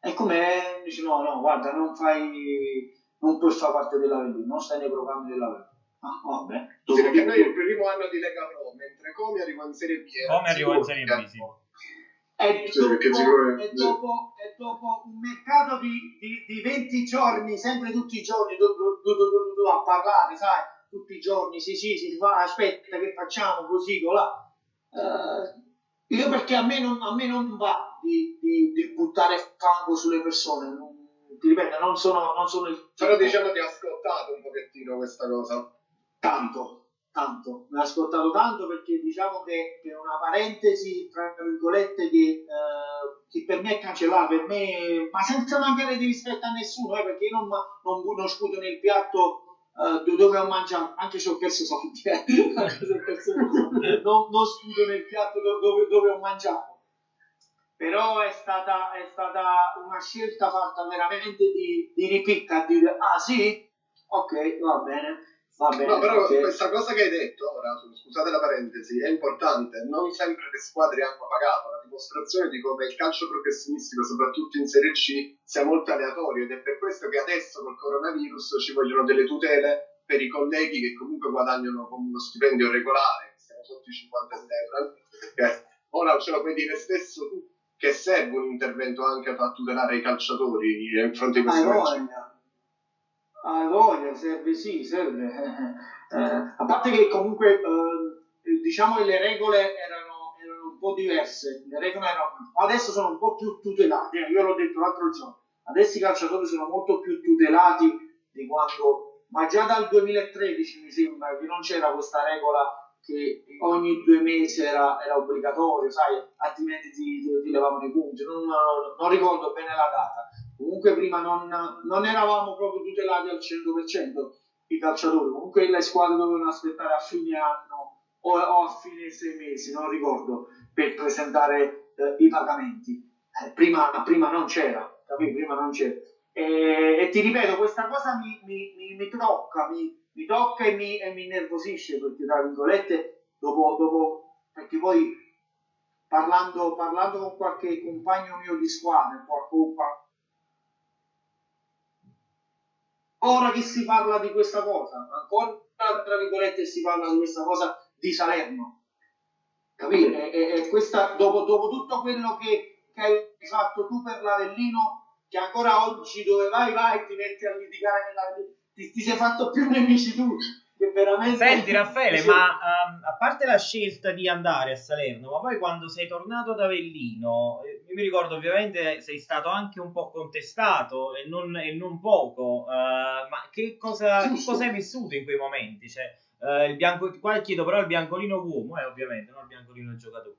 [SPEAKER 2] E come? Dice, no, no, guarda, non fai... non puoi fare parte della Vendita, non stai nei programmi della Vendita. Ah, vabbè.
[SPEAKER 3] Sì, perché noi il primo anno di Lega Pro, mentre Come arrivò in Serie B.
[SPEAKER 1] Come arrivò in Serie B, sì.
[SPEAKER 2] E dopo, e, dopo, e dopo, un mercato di, di, di, 20 giorni, sempre tutti i giorni, du, du, du, a parlare, sai, tutti i giorni, sì, sì, si fa, aspetta, che facciamo, così, là. Uh, io perché a me non, a me non va di, di, di buttare fango sulle persone, non, ti ripeto, non sono, non sono il...
[SPEAKER 3] Però diciamo ti ha ascoltato un pochettino questa cosa.
[SPEAKER 2] Tanto, tanto, mi ha ascoltato tanto perché diciamo che, è una parentesi, tra virgolette, che, eh, che, per me è cancellata, per me, ma senza mancare di rispetto a nessuno, eh, perché io non, non, non sputo nel piatto uh, dove ho mangiato, anche se ho perso soldi, eh. non, non sputo nel piatto dove, dove ho mangiato. Però è stata, è stata una scelta fatta veramente di, di ripicca, di dire, ah sì? Ok, va bene Va bene,
[SPEAKER 3] no, però okay. questa cosa che hai detto ora, scusate la parentesi, è importante. Non sempre le squadre hanno pagato, la dimostrazione di come il calcio professionistico, soprattutto in Serie C, sia molto aleatorio ed è per questo che adesso col coronavirus ci vogliono delle tutele per i colleghi che comunque guadagnano con uno stipendio regolare, che siamo sotto i 50 euro. Ora ce lo puoi dire stesso tu che serve un intervento anche a tutelare i calciatori in fronte a questi
[SPEAKER 2] match. Ah, voglia, serve, sì, serve. Eh, a parte che comunque eh, diciamo che le regole erano, erano, un po' diverse, le regole erano, adesso sono un po' più tutelate, io l'ho detto l'altro giorno, adesso i calciatori sono molto più tutelati di quando, ma già dal 2013 mi sembra che non c'era questa regola che ogni due mesi era, era obbligatorio, sai, altrimenti ti, ti, ti levavano i punti, non, non ricordo bene la data comunque prima non, non, eravamo proprio tutelati al 100% i calciatori, comunque le squadre dovevano aspettare a fine anno o, o a fine sei mesi, non ricordo, per presentare eh, i pagamenti. Eh, prima, prima, non c'era, capito? Prima non c'era. E, e, ti ripeto, questa cosa mi, mi, mi, mi tocca, mi, tocca e mi, e mi nervosisce perché, tra virgolette, dopo, dopo perché poi parlando, parlando con qualche compagno mio di squadra, qualche, ora che si parla di questa cosa, ancora tra virgolette si parla di questa cosa di Salerno. Capite? E, e questa, dopo, dopo, tutto quello che, che, hai fatto tu per l'Avellino, che ancora oggi dove vai, vai, ti metti a litigare nella, ti, ti sei fatto più nemici tu che veramente...
[SPEAKER 1] Senti Raffaele, ma um, a parte la scelta di andare a Salerno, ma poi quando sei tornato ad Avellino, eh, io mi ricordo ovviamente sei stato anche un po' contestato e non, e non poco, uh, ma che cosa, che cosa, hai vissuto in quei momenti? Cioè, uh, il bianco, qua chiedo però il biancolino uomo, eh, ovviamente, non il biancolino giocatore.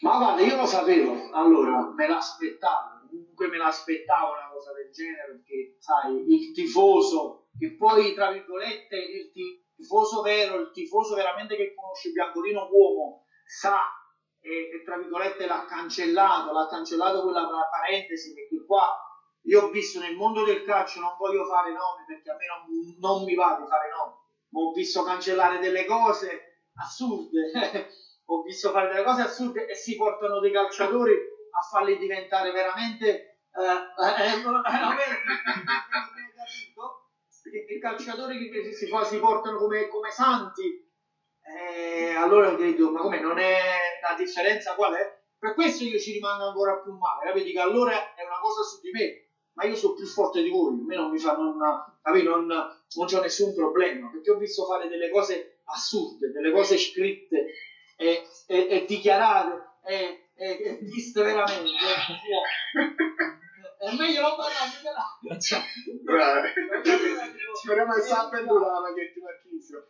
[SPEAKER 2] Ma guarda, io lo sapevo, allora me l'aspettavo, comunque me l'aspettavo una cosa del genere perché, sai, il tifoso che poi, tra virgolette, il tifoso vero, il tifoso veramente che conosce Biancolino uomo, sa e, e, tra virgolette l'ha cancellato, l'ha cancellato quella parentesi perché qua io ho visto nel mondo del calcio, non voglio fare nomi perché a me non, non mi va di fare nomi, ma ho visto cancellare delle cose assurde, ho visto fare delle cose assurde e si portano dei calciatori a farli diventare veramente... Eh, eh, eh, i calciatori che si, si portano come, come santi, eh, allora ho detto, ma come non è la differenza qual è? Per questo io ci rimango ancora più male, capite? Che allora è una cosa su di me, ma io sono più forte di voi, a me non mi fa, non? Non, non c'ho nessun problema, perché ho visto fare delle cose assurde, delle cose scritte e, e, e dichiarate e, e, e viste veramente. È meglio non parlare,
[SPEAKER 3] Speriamo che sia venduta la maglietta Marchisio.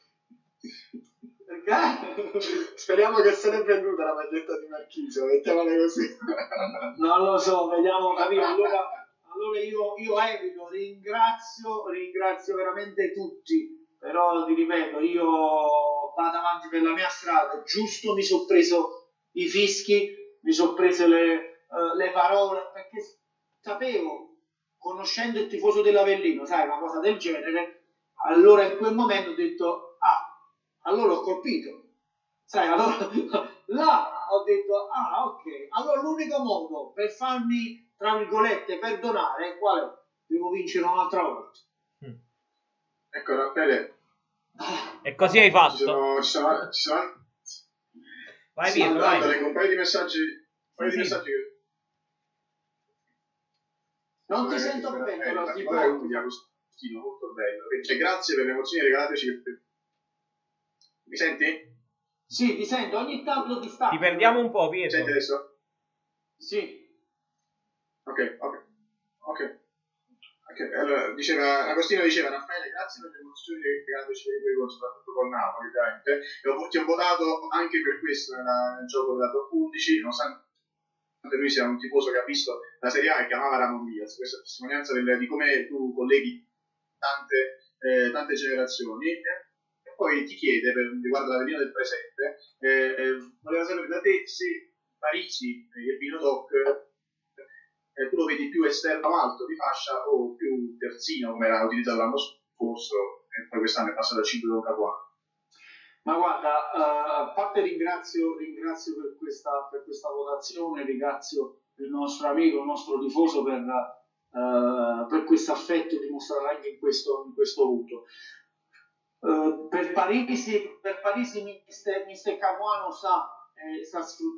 [SPEAKER 3] Speriamo che se n'è venduta la maglietta di Marchisio, mettiamola così.
[SPEAKER 2] non lo so, vediamo, capito? Allora, allora io, io evito, ringrazio, ringrazio veramente tutti, però ti ripeto, io vado avanti per la mia strada, giusto mi sono preso i fischi, mi sono preso le, uh, le parole, perché sapevo, conoscendo il tifoso dell'Avellino, sai, una cosa del genere, allora in quel momento ho detto, ah, allora ho colpito. Sai, allora là ho detto, ah, ok, allora l'unico modo per farmi, tra virgolette, perdonare, qual è? Devo vincere un'altra volta.
[SPEAKER 4] Mm. Ecco, Raffaele.
[SPEAKER 1] E così hai fatto.
[SPEAKER 4] Ci sono, ci sono, ci sono
[SPEAKER 1] vai via, vai.
[SPEAKER 4] un paio di messaggi, un paio sì, di messaggi che...
[SPEAKER 2] Non ti sento bene, però
[SPEAKER 4] ti prego. di Agostino, molto bello. Cioè, grazie per le emozioni regalateci. Mi senti?
[SPEAKER 2] Sì, ti sento, ogni tanto ti sta.
[SPEAKER 1] Ti perdiamo un po', Pietro.
[SPEAKER 4] Senti adesso?
[SPEAKER 2] Sì.
[SPEAKER 4] Ok, ok. Ok. Okay, allora, diceva, Agostino diceva Raffaele grazie per le emozioni regalateci tuoi gol soprattutto con Napoli ovviamente e ti ho votato anche per questo nella, nel gioco della top 11 nonostante lui sia un tifoso che ha visto la Serie A e chiamava Ramon Diaz questa è testimonianza del, di come tu colleghi tante, eh, tante generazioni poi ti chiede, per riguardo la l'Avellino del presente, eh, voleva sapere da te se Parisi e il Vino Doc eh, tu lo vedi più esterno alto di fascia o più terzino come era utilizzato l'anno scorso e poi quest'anno è passato a 5 con Capuano.
[SPEAKER 2] Ma guarda, uh, a parte ringrazio, ringrazio per, questa, per, questa, votazione, ringrazio il nostro amico, il nostro tifoso per, uh, per questo affetto dimostrato anche in questo, in questo voto. Uh, per Parisi, per Parisi Mister, Mister Capuano sa, eh, sta sfruttando